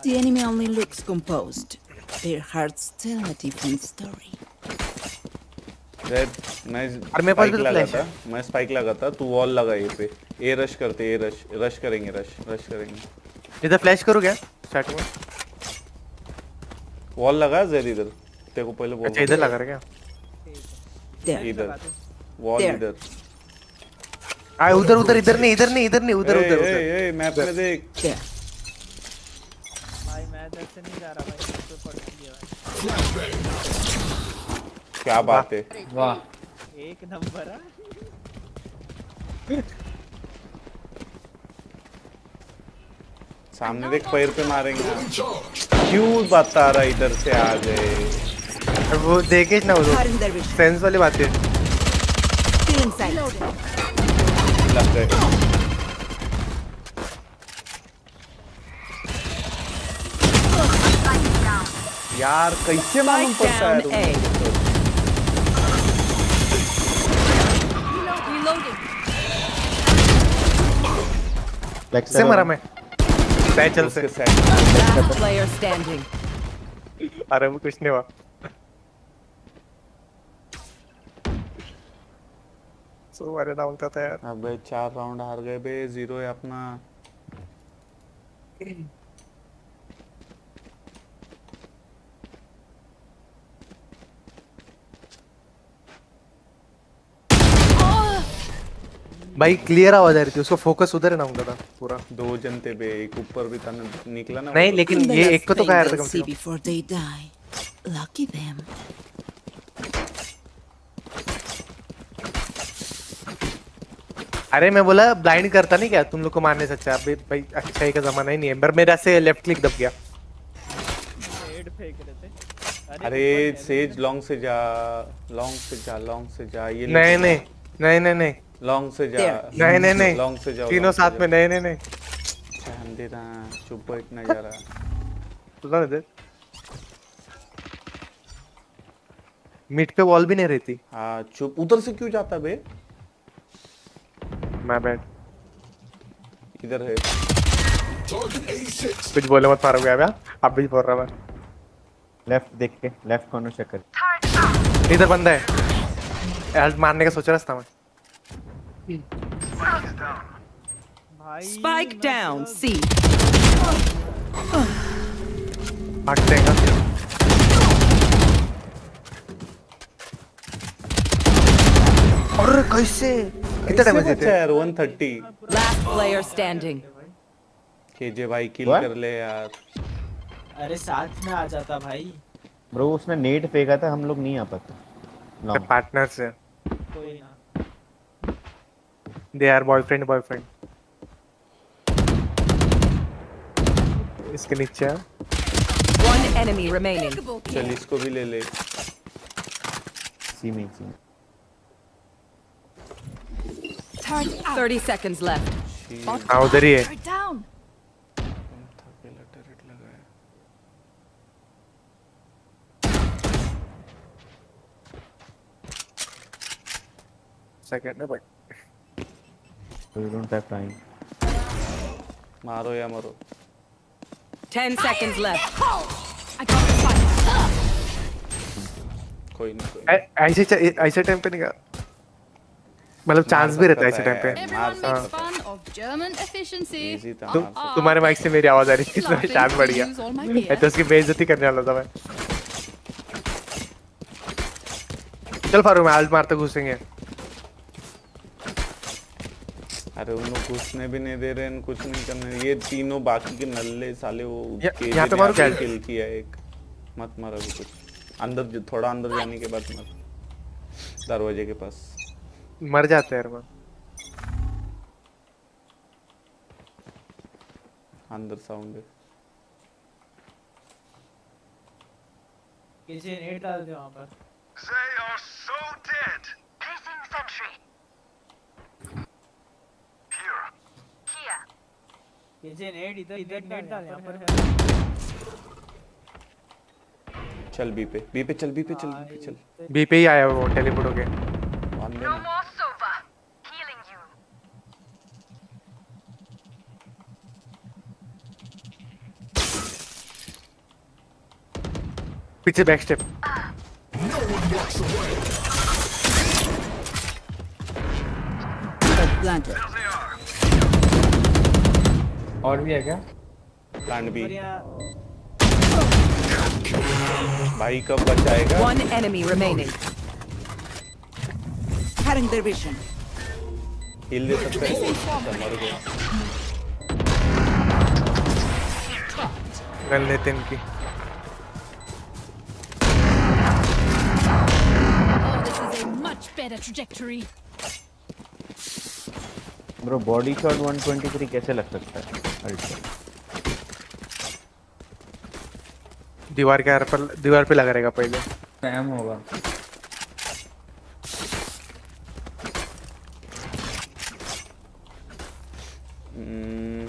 The enemy only looks composed. Their hearts tell a different story. Red मैं और मेरे पास भी स्पाइक तो लगा था है। मैं स्पाइक लगा था तू वॉल लगा ये पे। ए रश करते ए रश रश करेंगे रश रश करेंगे। इधर फ्लैश करो क्या? स्टार्टिंग में वॉल लगा जेड इधर। तेरे को पहले बोल अच्छा इधर लगा रहा क्या? इधर। वॉल इधर। आ उधर उधर इधर नहीं इधर नहीं इधर नहीं उधर उधर ए, ए, मैप में देख. भाई मैं इधर से नहीं जा रहा भाई पे पड़ गया भाई। क्या बात है। वाह। एक नंबर है। सामने देख पैर पे मारेंगे। क्यों बता रहा इधर से आ गए वो देखे ना वो. सेंस वाली बात left यार कैसे मालूम पड़ता है से मरा मैं। पैचल से। अरे कुछ नहीं हुआ। सो अरे डाउन था यार. अबे चार राउंड हार गए बे ज़ीरो है अपना. भाई क्लियर आवाज़ आ रही थी उसको फोकस उधर है ना उनका था पूरा. दो जन थे बे एक ऊपर भी था निकला ना नहीं लेकिन ये एक को तो खाया था कम से कम before they die. Lucky them. अरे मैं बोला ब्लाइंड करता नहीं क्या? तुम लोग को मारने से अच्छा भाई भाई अच्छा ही का जमाना ही नहीं है। पर मेरा से लेफ़्ट क्लिक दब गया। हेड फेंक रहे अरे सेज लॉन्ग से जा लॉन्ग से जा लॉन्ग से जा ये नहीं नहीं नहीं नहीं नहीं। लॉन्ग से जा नहीं नहीं नहीं। लॉन्ग से जाओ तीनों साथ में नहीं नहीं नहीं। ध्यान दे रहा चुप बैठ ना जा रहा सुनो इधर मिड पे वॉल भी नहीं रहती। हाँ चुप। उधर से क्यों जाता बे? मैं बैठ इधर है। कुछ बोले मत फारूक यार अब भी बोल रहा मैं लेफ़्ट देख के लेफ़्ट कॉर्नर चेक कर। इधर बंदा है। हेल्प मारने का सोच रहा था मैं। भाई Spike down. C. भागते हैं और कैसे? कितना डैमेज देते बचा यार 130 Last player standing. केजे भाई किल What? कर ले यार। अरे साथ में आ जाता भाई। ब्रो उसने नेट फेंका था हम लोग नहीं आ पाते। लॉन्ग पार्टनर से। कोई ना। दे आर बॉयफ्रेंड बॉयफ्रेंड इसके नीचे है। One enemy remaining. चल इसको भी ले ले। सी में सी में Turn out. 30 seconds left. हाँ उधर ही है Turn down. सेकंड है भाई वी डोंट हैव टाइम मारो या मरो 10 seconds left. I got the spike. कोई नहीं कोई ऐ- ऐसे च- ऐसे टाइम पे नहीं का मतलब चांस भी रहता है ऐसे टाइम पे। था। तुम तुम्हारे माइक से मेरी आवाज़ आ रही है इसलिए शांत बढ़ गया। मैं तो उसकी बेइज्जती करने वाला था मैं। चल फारूक मैं आल्ट मारते घुसेंगे। अरे उन लोग घुसने भी नहीं दे रहे हैं कुछ नहीं करने ये तीनों बाकी के नल्ले साले वो यहाँ पे मारो। क्या? किल किया एक। मत मारो कुछ। अंदर जो- थोड़ा अंदर जाने के बाद मत। दरवाजे के पास। मर जाते हैं यार मैं अंदर साउंड है। किसी नेट डाल दे वहाँ पर। They are so dead. Placing sentry. Here. Here. किसी नेट इधर इधर नेट डाल यहाँ पर। चल बी पे। बी पे चल बी पे चल बी पे चल। बी पे ही आया वो teleport होके on No more Sova. Healing you. पीछे बैक स्टेप Planted. और भी है क्या प्लांट बी बढ़िया भाई कब बचाएगा One enemy remaining. Cutting their vision. हिल दे सकते हैं मर गया गन लेते हैं इनकी this is a much better trajectory. Bro body shot 123 कैसे लग सकता है? अल्ट दीवार के यार पर दीवार पे लगा रहेगा पहले। स्पैम होगा हम्म,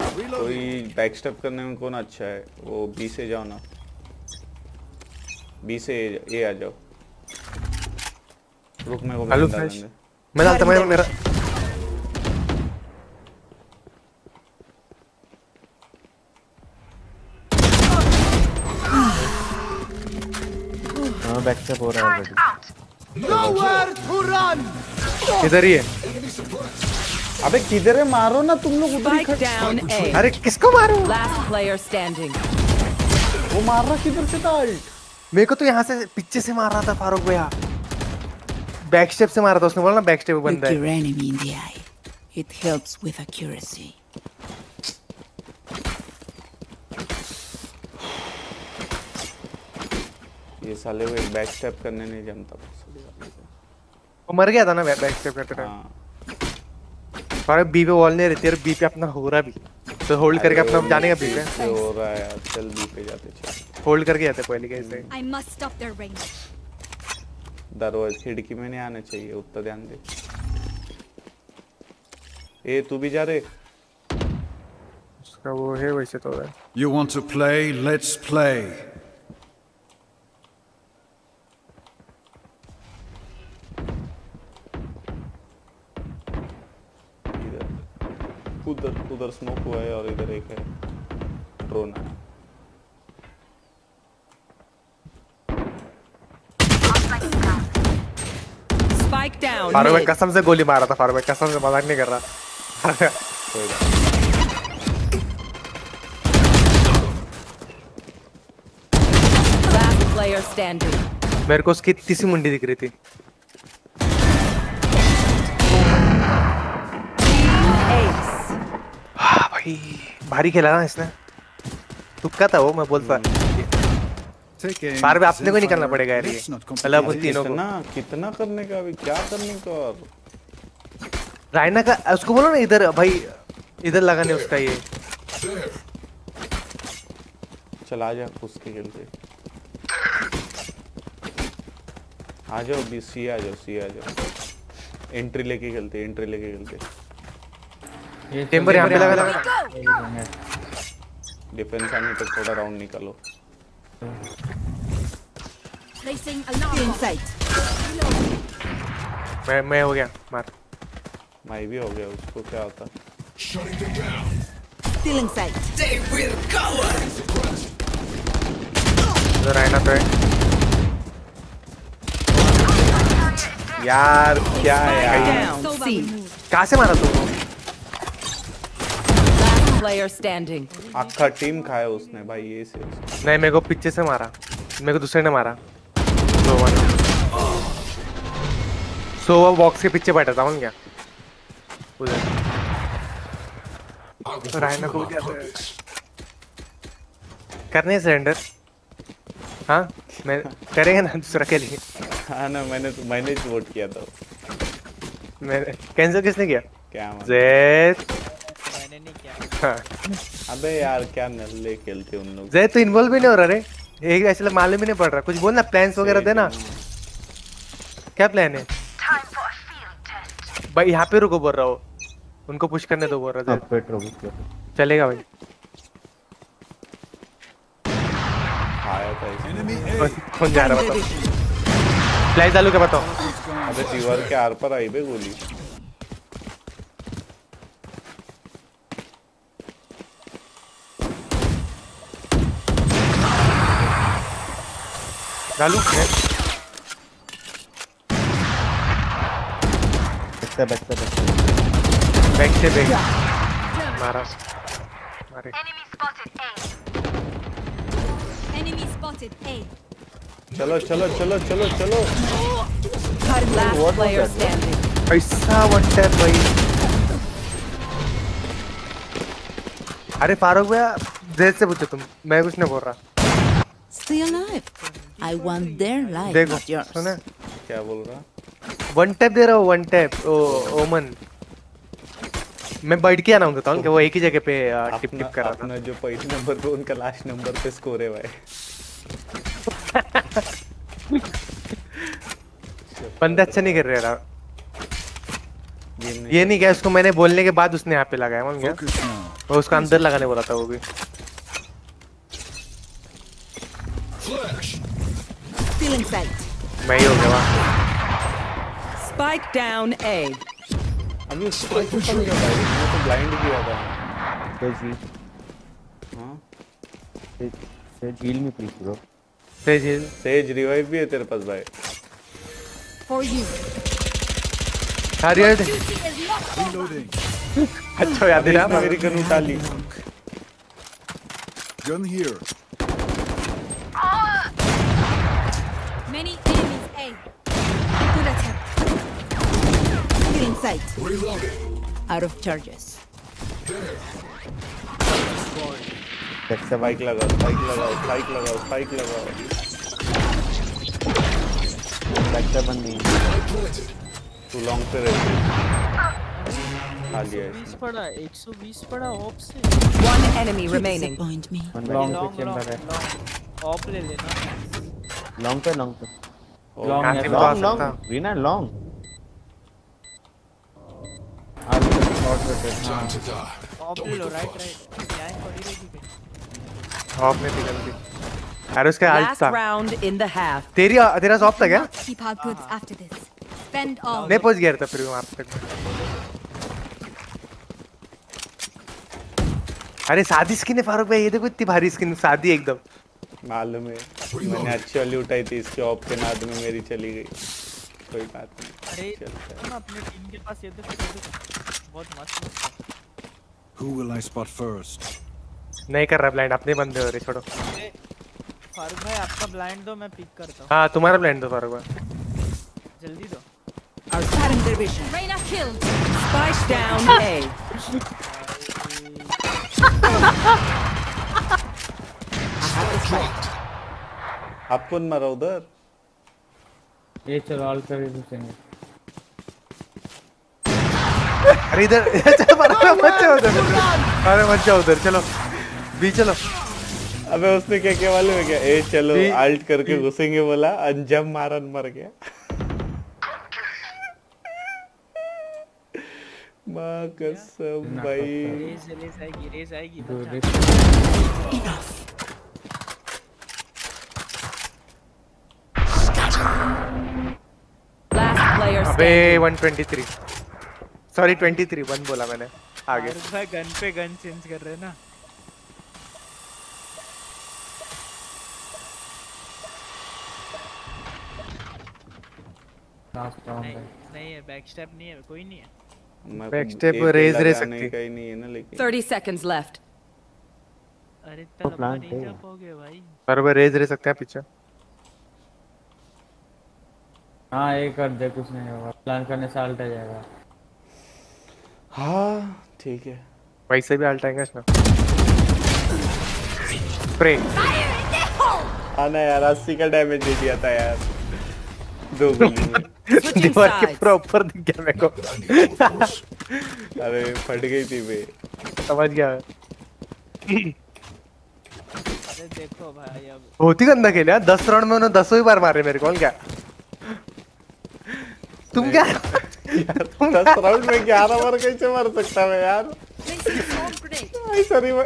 कोई बैक स्टेप करने में कौन अच्छा है? वो बी से जाओ ना। बी से ए आ जाओ। रुक मैं को हेलो फ्लैश मैं डालता मैं मेरा हाँ बैक स्टेप हो रहा है ऑलरेडी Nowhere to run! इधर ही है। अबे किधर है मारो ना तुम लोग उधर ही. अरे किसको मारूं. वो मार रहा किधर से था अल्ट मेरे को तो यहाँ से पीछे से मार रहा था फारूक भैया बैक स्टेप से मारा था उसने बोला ना बैक स्टेप बंदा your है enemy in the eye. It helps with accuracy. ये साले वो एक बैक स्टेप करने नहीं जानता वो मर गया था ना बैक स्टेप करते टाइम हाँ फारूक बी पे वॉल नहीं रहती और बी पे अपना हो रहा भी। तो होल्ड करके अपना हम जाने का बी पे हो रहा है यार चल बी पे जाते चल। होल्ड करके जाते पहले कैसे I must stop their range. दरवाजे खिड़की में नहीं आना चाहिए उतना ध्यान दे। ए तू भी जा रे? उसका वो है वैसे तो। है You want to play? Let's उधर उधर स्मोक हुआ है और इधर एक है ड्रोन है. फारूक भाई कसम से गोली मारा था फारूक भाई कसम से मज़ाक नहीं कर रहा कोई बात. मेरे को उसकी इतनी सी मुंडी दिख रही थी भाई भारी खेला ना इसने। तुक्का था वो मैं बोलता. बार बार अपने को then निकलना पड़ेगा यार ये। मतलब उन तीनों को। कितना कितना करने का अभी क्या करने का रायना का उसको बोलो ना इधर भाई इधर लगाने उसका ये। चल आ जा उसके खेलते। आ जाओ बी सी आ जाओ सी आ जाओ। एंट्री लेके खेलते एंट्री लेके खेलते। टेम्पर यहाँ पे लगा लगा डिफेंस आने तक थोड़ा राउंड निकालो। Alarm. In bomb. मैं मैं हो गया मार। माई भी हो गया उसको क्या होता? Still in sight. इधर रायना तो है यार क्या है यार. कहाँ से मारा तू Last player standing. आखा टीम खाया उसने भाई ये से नहीं मेरे को पीछे से मारा। मेरे को दूसरे ने मारा। दो वन सो वो बॉक्स के पीछे बैठा था क्या उधर। रायना को क्या करने सरेंडर हाँ? मैं करेंगे ना दूसरा के लिए। हाँ ना मैंने तो मैंने वोट किया था। मैं कैंसिल किसने किया? क्या। जैद मैंने नहीं किया। अबे यार क्या नल्ले खेलते उन लोग। जैद तो इन्वॉल्व भी नहीं हो रहा रे? एक ऐसे मालूम ही नहीं पड़ रहा। कुछ बोल ना प्लान्स वगैरह देना। क्या प्लान है? भाई यहाँ पे रुको बोल रहा हो। उनको पुश करने दो बोल रहा रोक चलेगा भाई। था। कौन- कौन जा रहा है बताओ। चालू क्या बताओ। अबे दीवार के आर पर आई बे गोली। चालू बचता बचता बचता बैक से बैक मारा। मारे। Enemy spotted A. चलो चलो चलो चलो चलो। Last player standing. पैसा वन टैप भाई। अरे फारूक भैया जैद से पूछो तुम मैं कुछ नहीं बोल रहा। Stay alive. I want their life, देखो not yours. सुना। क्या बोल रहा? वन टैप दे रहा हूँ वन टैप ओ ओमन। मैं बैठ के आना देता हूँ कि वो एक ही जगह पे टिप टिप कर रहा था। अपना जो पहले नंबर पे उनका लास्ट नंबर पे स्कोर है भाई। [laughs] बंदे अच्छा नहीं कर रहे यार। ये नहीं ये नहीं क्या उसको मैंने बोलने के बाद उसने यहाँ पे लगाया मान गया वो उसका अंदर लगाने बोला था वो भी। Still in sight. मैं ही हो गया वहाँ Spike down A. अभी उसको ऊपर क्या भाई मैं तो ब्लाइंड किया था तो जी हाँ से, से झील में प्लीज़ ब्रो तेज है सेज रिवाइव भी है तेरे पास भाई For you. अरे यार Duty is not over. Reloading. अच्छा याद दिला इसने मेरी गन उठा ली Gun here. Many enemies A. Good attempt. Still in sight. Out of charges. बचता स्पाइक लगाओ स्पाइक लगाओ स्पाइक लगाओ स्पाइक लगाओ बचता बंद नहीं है। तू लॉन्ग पे रहती खा लिया 120 इसने पड़ा 120 पड़ा ऑप से। One enemy You remaining. disappoint me. One long long पे चल रहा है लॉन्ग ऑप ले लेना लॉन्ग पे लॉन्ग पे लॉन्ग यहाँ है से तो आ लॉन्ग सकता लॉन्ग रीना लॉन्ग आगे to die. ऑफ़ ले लो राइट राइट ऑफ़ में गलती अरे उसका आल्ट Last था round in the half. तेरी तेरा ऑफ़ था क्या Keep our goods after this. Spend all. नहीं पहुँच गया था फिर वहाँ तक अरे सादी स्किन है फारूक भाई ये देखो इतनी भारी स्किन सादी एकदम मालूम है मैंने अच्छी वाली उठाई थी इसके ऑफ़ के नाद में मेरी चली गई कोई बात नहीं अरे है तुम अपने टीम के पास ये तो ये तो बहुत मस्त है। Who will I spot first? नहीं कर रहा ब्लाइंड अपने बंदे हो रहे छोड़ो फारूक भाई आपका ब्लाइंड दो मैं पिक करता हूँ हाँ तुम्हारा ब्लाइंड दो फारूक भाई जल्दी दो Our current division. Reina killed. Spike [laughs] down A. [laughs] आप कौन मारा उधर ये चलो ऑल कर घुसेंगे। अरे इधर चलो फारूक मत जाओ उधर। अरे मत जाओ उधर चलो। बी चलो। अबे उसने क्या क्या मालूम है क्या? ए चलो आल्ट करके घुसेंगे बोला अंजम मारन मर गया। माँ कसम भाई। रेस रेस आएगी रेस आएगी बचा। Last player अबे 123 सॉरी 23 वन बोला मैंने. आगे. भाई गन पे गन चेंज कर रहे हैं ना. लास्ट राउंड नहीं है. नहीं है बैक स्टेप नहीं है कोई नहीं है. मैं Back तो step ए पे raise रह सकती। का ही नहीं है ना लेकिन 30 seconds left. अरे लंबा plan नहीं है। जा पाओगे भाई. फारूक भाई रेज रह सकते हैं पीछे। हाँ ये कर दे कुछ नहीं होगा। प्लान करने से अल्ट आ जाएगा। हाँ ठीक है। वैसे भी अल्टाएँगे इसमें? स्प्रे हाँ ना यार अस्सी का डैमेज दे दिया था यार। दो [laughs] गोली में दीवार के पूरा ऊपर दिख गया मेरे को। अरे फट गई थी बे। समझ गया। अरे देखो भाई अब बहुत ही गंदा खेला दस राउंड में उन्होंने दसों ही बार मारे मेरे को क्या? तुम क्या दस राउंड में ग्यारह बार कैसे मार सकता मैं यार?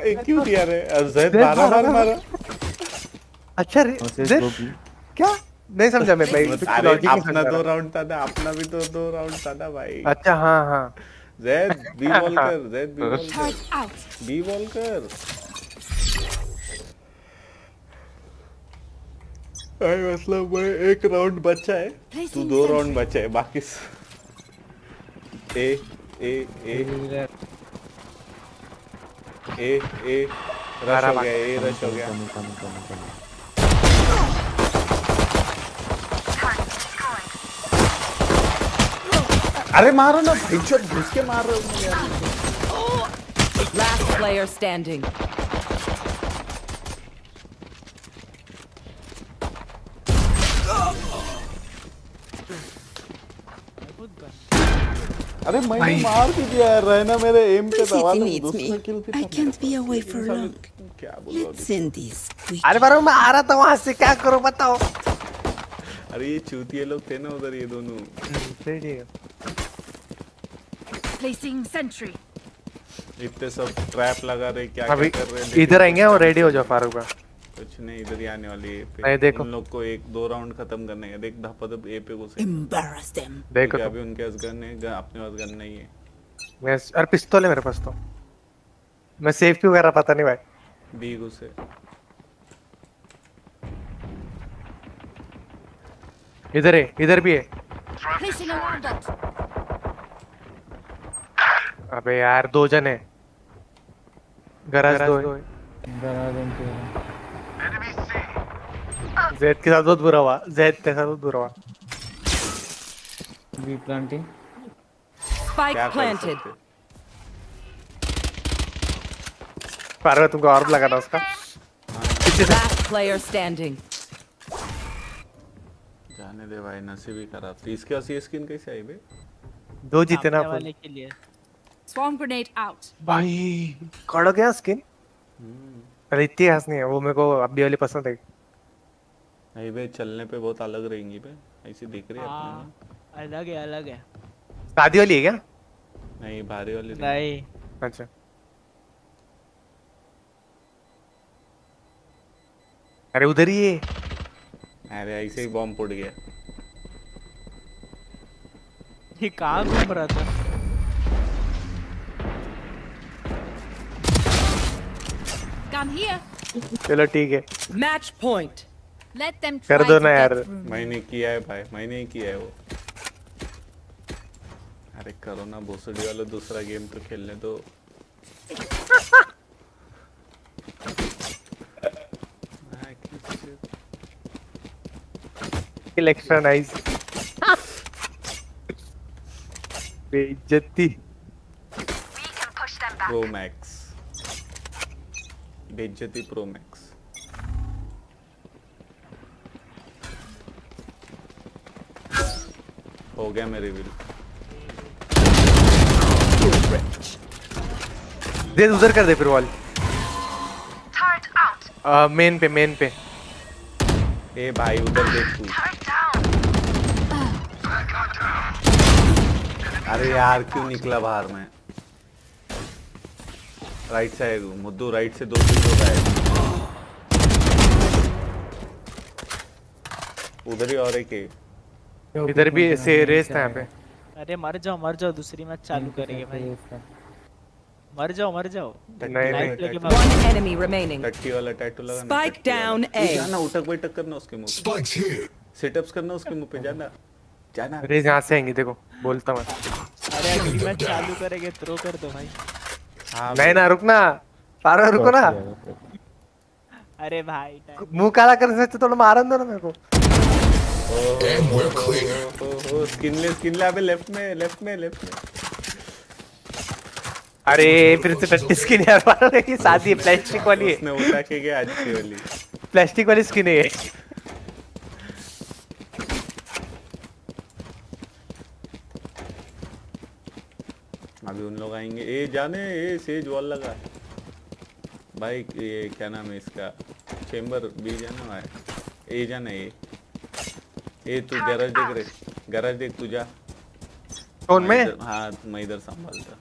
एक क्यों दिया रे जैद बारह बार मारा। अच्छा रे जेड क्या? नहीं समझा मैं भाई अपना दो राउंड था ना अपना भी तो दो राउंड था ना भाई। अच्छा हाँ हाँ। जैद बी बॉल कर जैद बी बॉल कर बी बॉल कर मतलब मैं एक राउंड बचा है। तू दो राउंड बचा है बाकी स- ए ए ए। ए ए रश हो गया ए रश हो गया। अरे मारो ना भाई जो घुस के मार रहे हो। मुझे यार Last अरे मैंने मार भी दिया यार रहना मेरे एम पे दबा दो दूसरा. किल can't be away for long. क्या बोल Let's end this अरे बार मैं आ रहा था वहाँ से क्या करूँ बताओ। अरे ये चूतिए लोग थे ना उधर ये दोनों। ठीक है Placing sentry. इतने सब ट्रैप लगा रहे क्या क्या कर रहे हैं इधर आएँगे और रेडी हो जाओ फारूक भाई। कुछ नहीं इधर ही आने वाली है। पे नहीं, देखो। उन लोग को एक दो राउंड खत्म करने है। देख धपा धप ए पे घुसे। Embarrass them. देखो तो। अभी उनके पास गन है अपने पास गन नहीं है। मैं अरे पिस्तौल है मेरे पास तो। मैं सेफ़ क्यों कर रहा पता नहीं भाई। बी घुसे। इधर है इधर भी है. अबे यार दो जन। है गराज दो। है जैद के साथ बहुत बुरा हुआ। जैद के साथ बहुत बुरा हुआ। B planting. Planted. सकते? पारवा तुमको और लगाना उसका। Last player standing. जाने दे भाई नसीब ही खराब थी। इसके ये स्किन कैसे आई बे? दो जीते ना अपन। वाले के लिए। Swarm grenade out. भाई कड़ गया स्किन अरे इतनी खास नहीं है वो मेरे को अभी वाली पसंद है। बे चलने पे बहुत अलग रहेंगी बे ऐसी दिख रही है अपने हाँ अलग है अलग है। शादी वाली है क्या? नहीं भारी वाली नहीं। अच्छा। अरे उधर ही है। अरे ऐसे ही बॉम्ब फूट गया। ये कहाँ घूम रहा था? Come here. चलो ठीक है। Match point. Let them कर दो ना यार। मैंने किया है भाई मैंने ही किया है वो। अरे करो ना भोसड़ी वाला दूसरा गेम तो खेलने दो। एक्स्ट्रा नाइस बेइज्जती। प्रो मैक्स बेइज्जती प्रो मैक्स हो गया मेरे रिवील दे उधर कर दे फिर वॉल। मेन पे मेन पे। ए भाई उधर देख। तू अरे यार क्यों निकला बाहर में? राइट साइड मुद्दू राइट से दो तीन लोग आए। उधर ही और एक है। इधर भी से रेस था यहाँ पे। अरे मर जाओ मर जाओ दूसरी मैच चालू करेंगे भाई। मर जाओ मर जाओ। नहीं, नहीं। भागो। enemy remaining. टट्टी वाला टैटू लगा Spike down A. जाना उठक बैठक करना उसके मुँह पे। सिटअप्स करना उसके मुँह पे जाना। जाना। रेस यहाँ से आएँगी देखो बोलता मैं अरे अगली मैच चालू करेंगे थ्रो कर दो भाई। नहीं ना रुकना। पारो रुको ना। अरे भाई मुँह काला कर सकते थोड़ा मारन दो ना मेरे को। स्किनलेस स्किनले अबे लेफ़्ट में लेफ़्ट में लेफ़्ट में। अरे फिर से टट्टी स्किन यार मारो ये शादी प्लास्टिक वाली है। उसने उठा के गया आज की वाली। प्लास्टिक वाली स्किन है अभी उन लोग आएँगे। ए जाने ए सेज वॉल लगा। भाई ये क्या नाम है इसका? चेंबर बी जाना भाई ए जाना ए ए तू गैराज देख रे. गैराज देख तू जा कौन मैं? हाँ मैं इधर संभालता.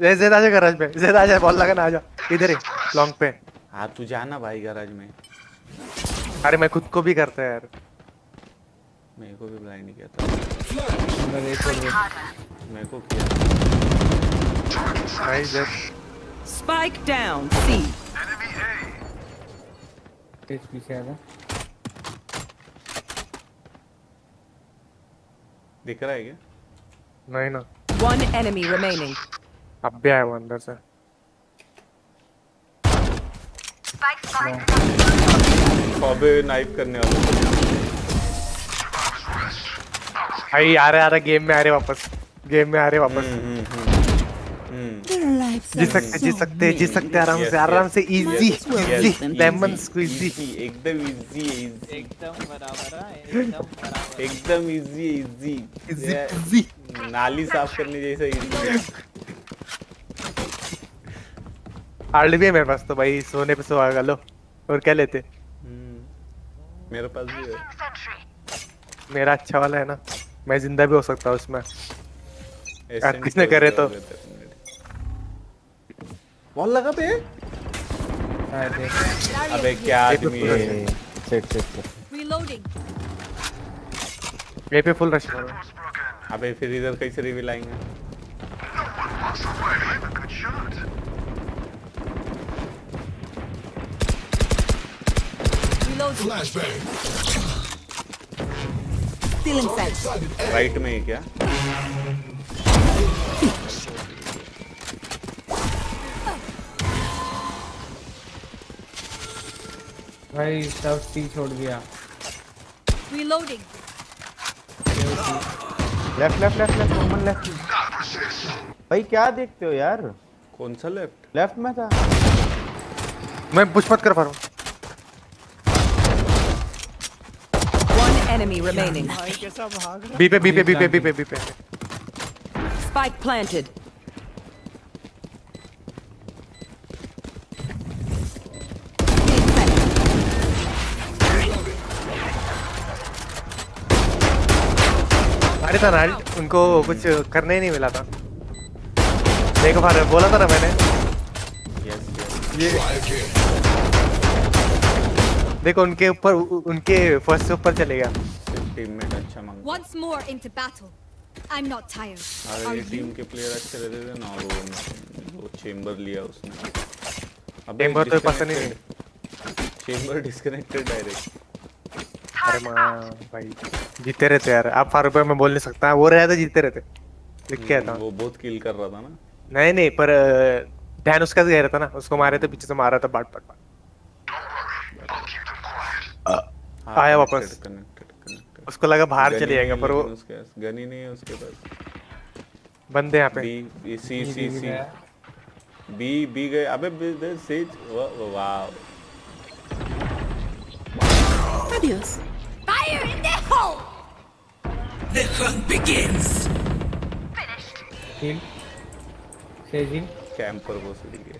जय जय आजा गराज पे. जय आजा बॉल लगा ना आजा इधर है लॉन्ग पे. हाँ तू जाना भाई गैराज में. अरे मैं खुद को भी करता है यार. मेरे को भी ब्लाइंड नहीं किया था. मेरे को किया. भाई जय Spike down C. तेज पीछे आ रहा दिख रहा है क्या? नहीं ना। वन एनिमी रिमेनिंग अब भी आया वो अंदर से। अबे नाइफ करने वाला भाई आ रहे आ रहे गेम में आ रहे वापस। गेम में आ रहे वापस। हम्म lives जी सकते जी सकते जी सकते आराम से आराम से इजी इजी लेमन स्क्वीजी एकदम इजी इजी एकदम बराबर है एकदम [laughs] बराबर एकदम इजी इजी peasy. नाली साफ़ करने जैसा इजी हार्ड भी है मेरे पास तो भाई सोने पे सुहा लो और क्या लेते मेरे पास भी है. मेरा अच्छा वाला है ना. मैं ज़िंदा भी हो सकता हूँ उसमें. किसने करे तो. बॉल लगा पे? अबे क्या आदमी है। Set set set Reloading. ये पे फुल रश मारो अबे फिर इधर कैसे रिवील आएँगे? Inside. राइट में है क्या? भाई सब टी छोड़ दिया। Reloading. Left left left left normal left भाई क्या देखते हो यार? कौन सा लेफ़्ट लेफ़्ट में था। मैं पुश मत कर पा रहा हूँ One enemy remaining. भाई कैसा भाग रहा बी पे बी पे बी पे बी पे बी पे। Spike planted. अरे था ना उनको कुछ करने ही नहीं मिला था। देखो फारूक बोला था ना मैंने। यस ये देखो उनके ऊपर उनके फ़र्स्ट से ऊपर चले गया। टीममेट अच्छा मांग। Once more into battle. I'm not tired. अरे ये टीम के प्लेयर अच्छे रहते थे ना वो वो चेंबर लिया उसने। Chamber तो पसंद ही नहीं। चेंबर डिस्कनेक्टेड डायरेक्ट अरे भाई जीते रहते यार। आप फारूक भाई मैं बोल नहीं सकता। वो रहे जीते रहते। लिख के आता वो बहुत किल कर रहा था ना? नहीं नहीं पर ध्यान उसका गया था ना। उसको मारे थे पीछे से मारा था बाट बाट बाट आया वापस. उसको लगा बाहर चले जाएँगे पर वो उसके पास गन ही नहीं है उसके पास। बंदे यहाँ पे। B C C C. B B गए। अबे Sage. Wow. Adios. Fire in the hole! The hunt begins. Heal. Sage heal. Camper वो सुन गए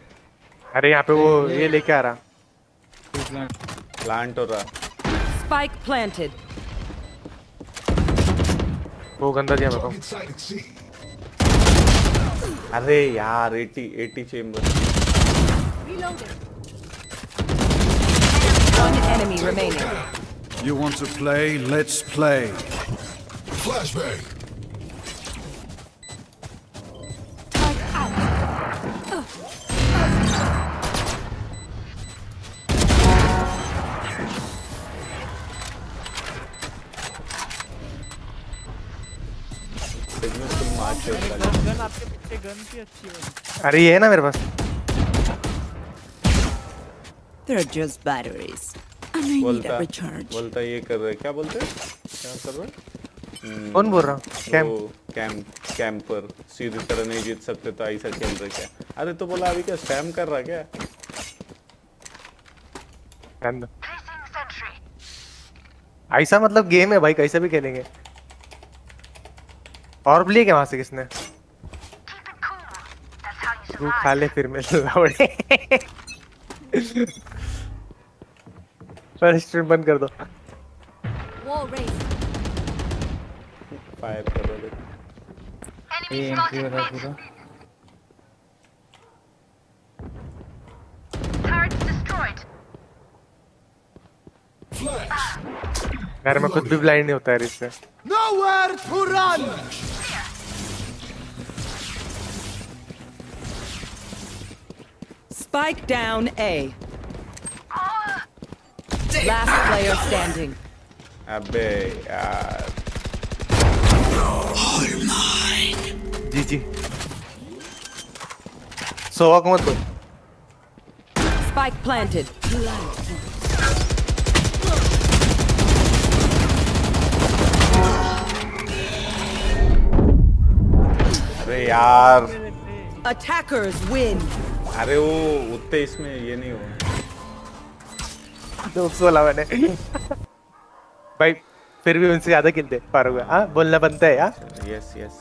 अरे यहाँ पे वो ये लेके आ रहा प्लांट हो रहा Spike planted. वो गंदा दिया मेरे को अरे यार 80 80 Chamber Reloading. One enemy remaining. You want to play? Let's play. Flashbang. Segment full मार्च अरे चल गन गन आपके पीछे गन की अच्छी है अरे ये है ना मेरे पास They're just batteries. Need बोलता बोलता ये कर रहे क्या बोलते क्या कर रहे कौन बोल रहा? कैम कैंप कैंपर सीधी तरह नहीं जीत सकते तो ऐसा खेल रहे क्या? अरे तो बोला अभी क्या स्पैम कर रहा क्या? ऐसा मतलब गेम है भाई कैसे भी खेलेंगे। और लिए क्या वहाँ से किसने? तू खा ले फिर मैं [laughs] लौड़े स्ट्रीम बंद कर दो फायर कर ये एंट्री हो पूरा Turrets destroyed. खुद भी ब्लाइंड नहीं होता यार इससे Nowhere to run! Spike down A. Last player standing. अबे यार जी जी सोवा को मत बोल Spike planted. अरे यार Attackers win. अरे वो उतने इसमें ये नहीं हुआ तो बोला मैंने। भाई फिर भी उनसे ज़्यादा किल दे पारोगे हाँ बोलना बनता है यार यस यस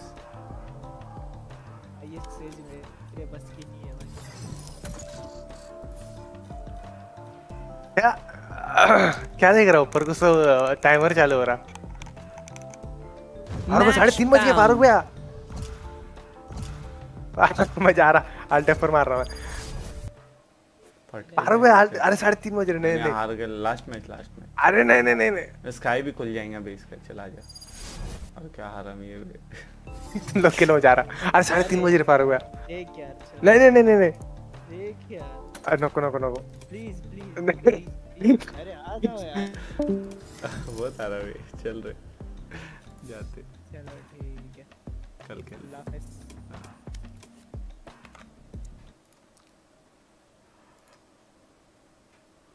है क्या? क्या देख रहा हूँ? ऊपर कुछ टाइमर चालू हो रहा। और वो साढ़े तीन बज गए फारूक भैया। [laughs] मैं जा रहा अल्ट पर मार रहा मैं अरे साढ़े तीन बज रहे नहीं। हार गए लास्ट मैच लास्ट मैच अरे नहीं नहीं नहीं नहीं। स्काई भी खुल जाएगा बेस का चला जा और क्या हारा ये तुम लोग जा रहा। अरे साढ़े तीन बज रहे फारूक भैया एक यार चल। नहीं नहीं नहीं नहीं नहीं। एक यार। अरे नको नको नको। प्लीज़ प्लीज़ अरे आ जाओ यार। [laughs] बहुत हारा भी चल रहे। जाते। चलो ठीक है। कल खेल।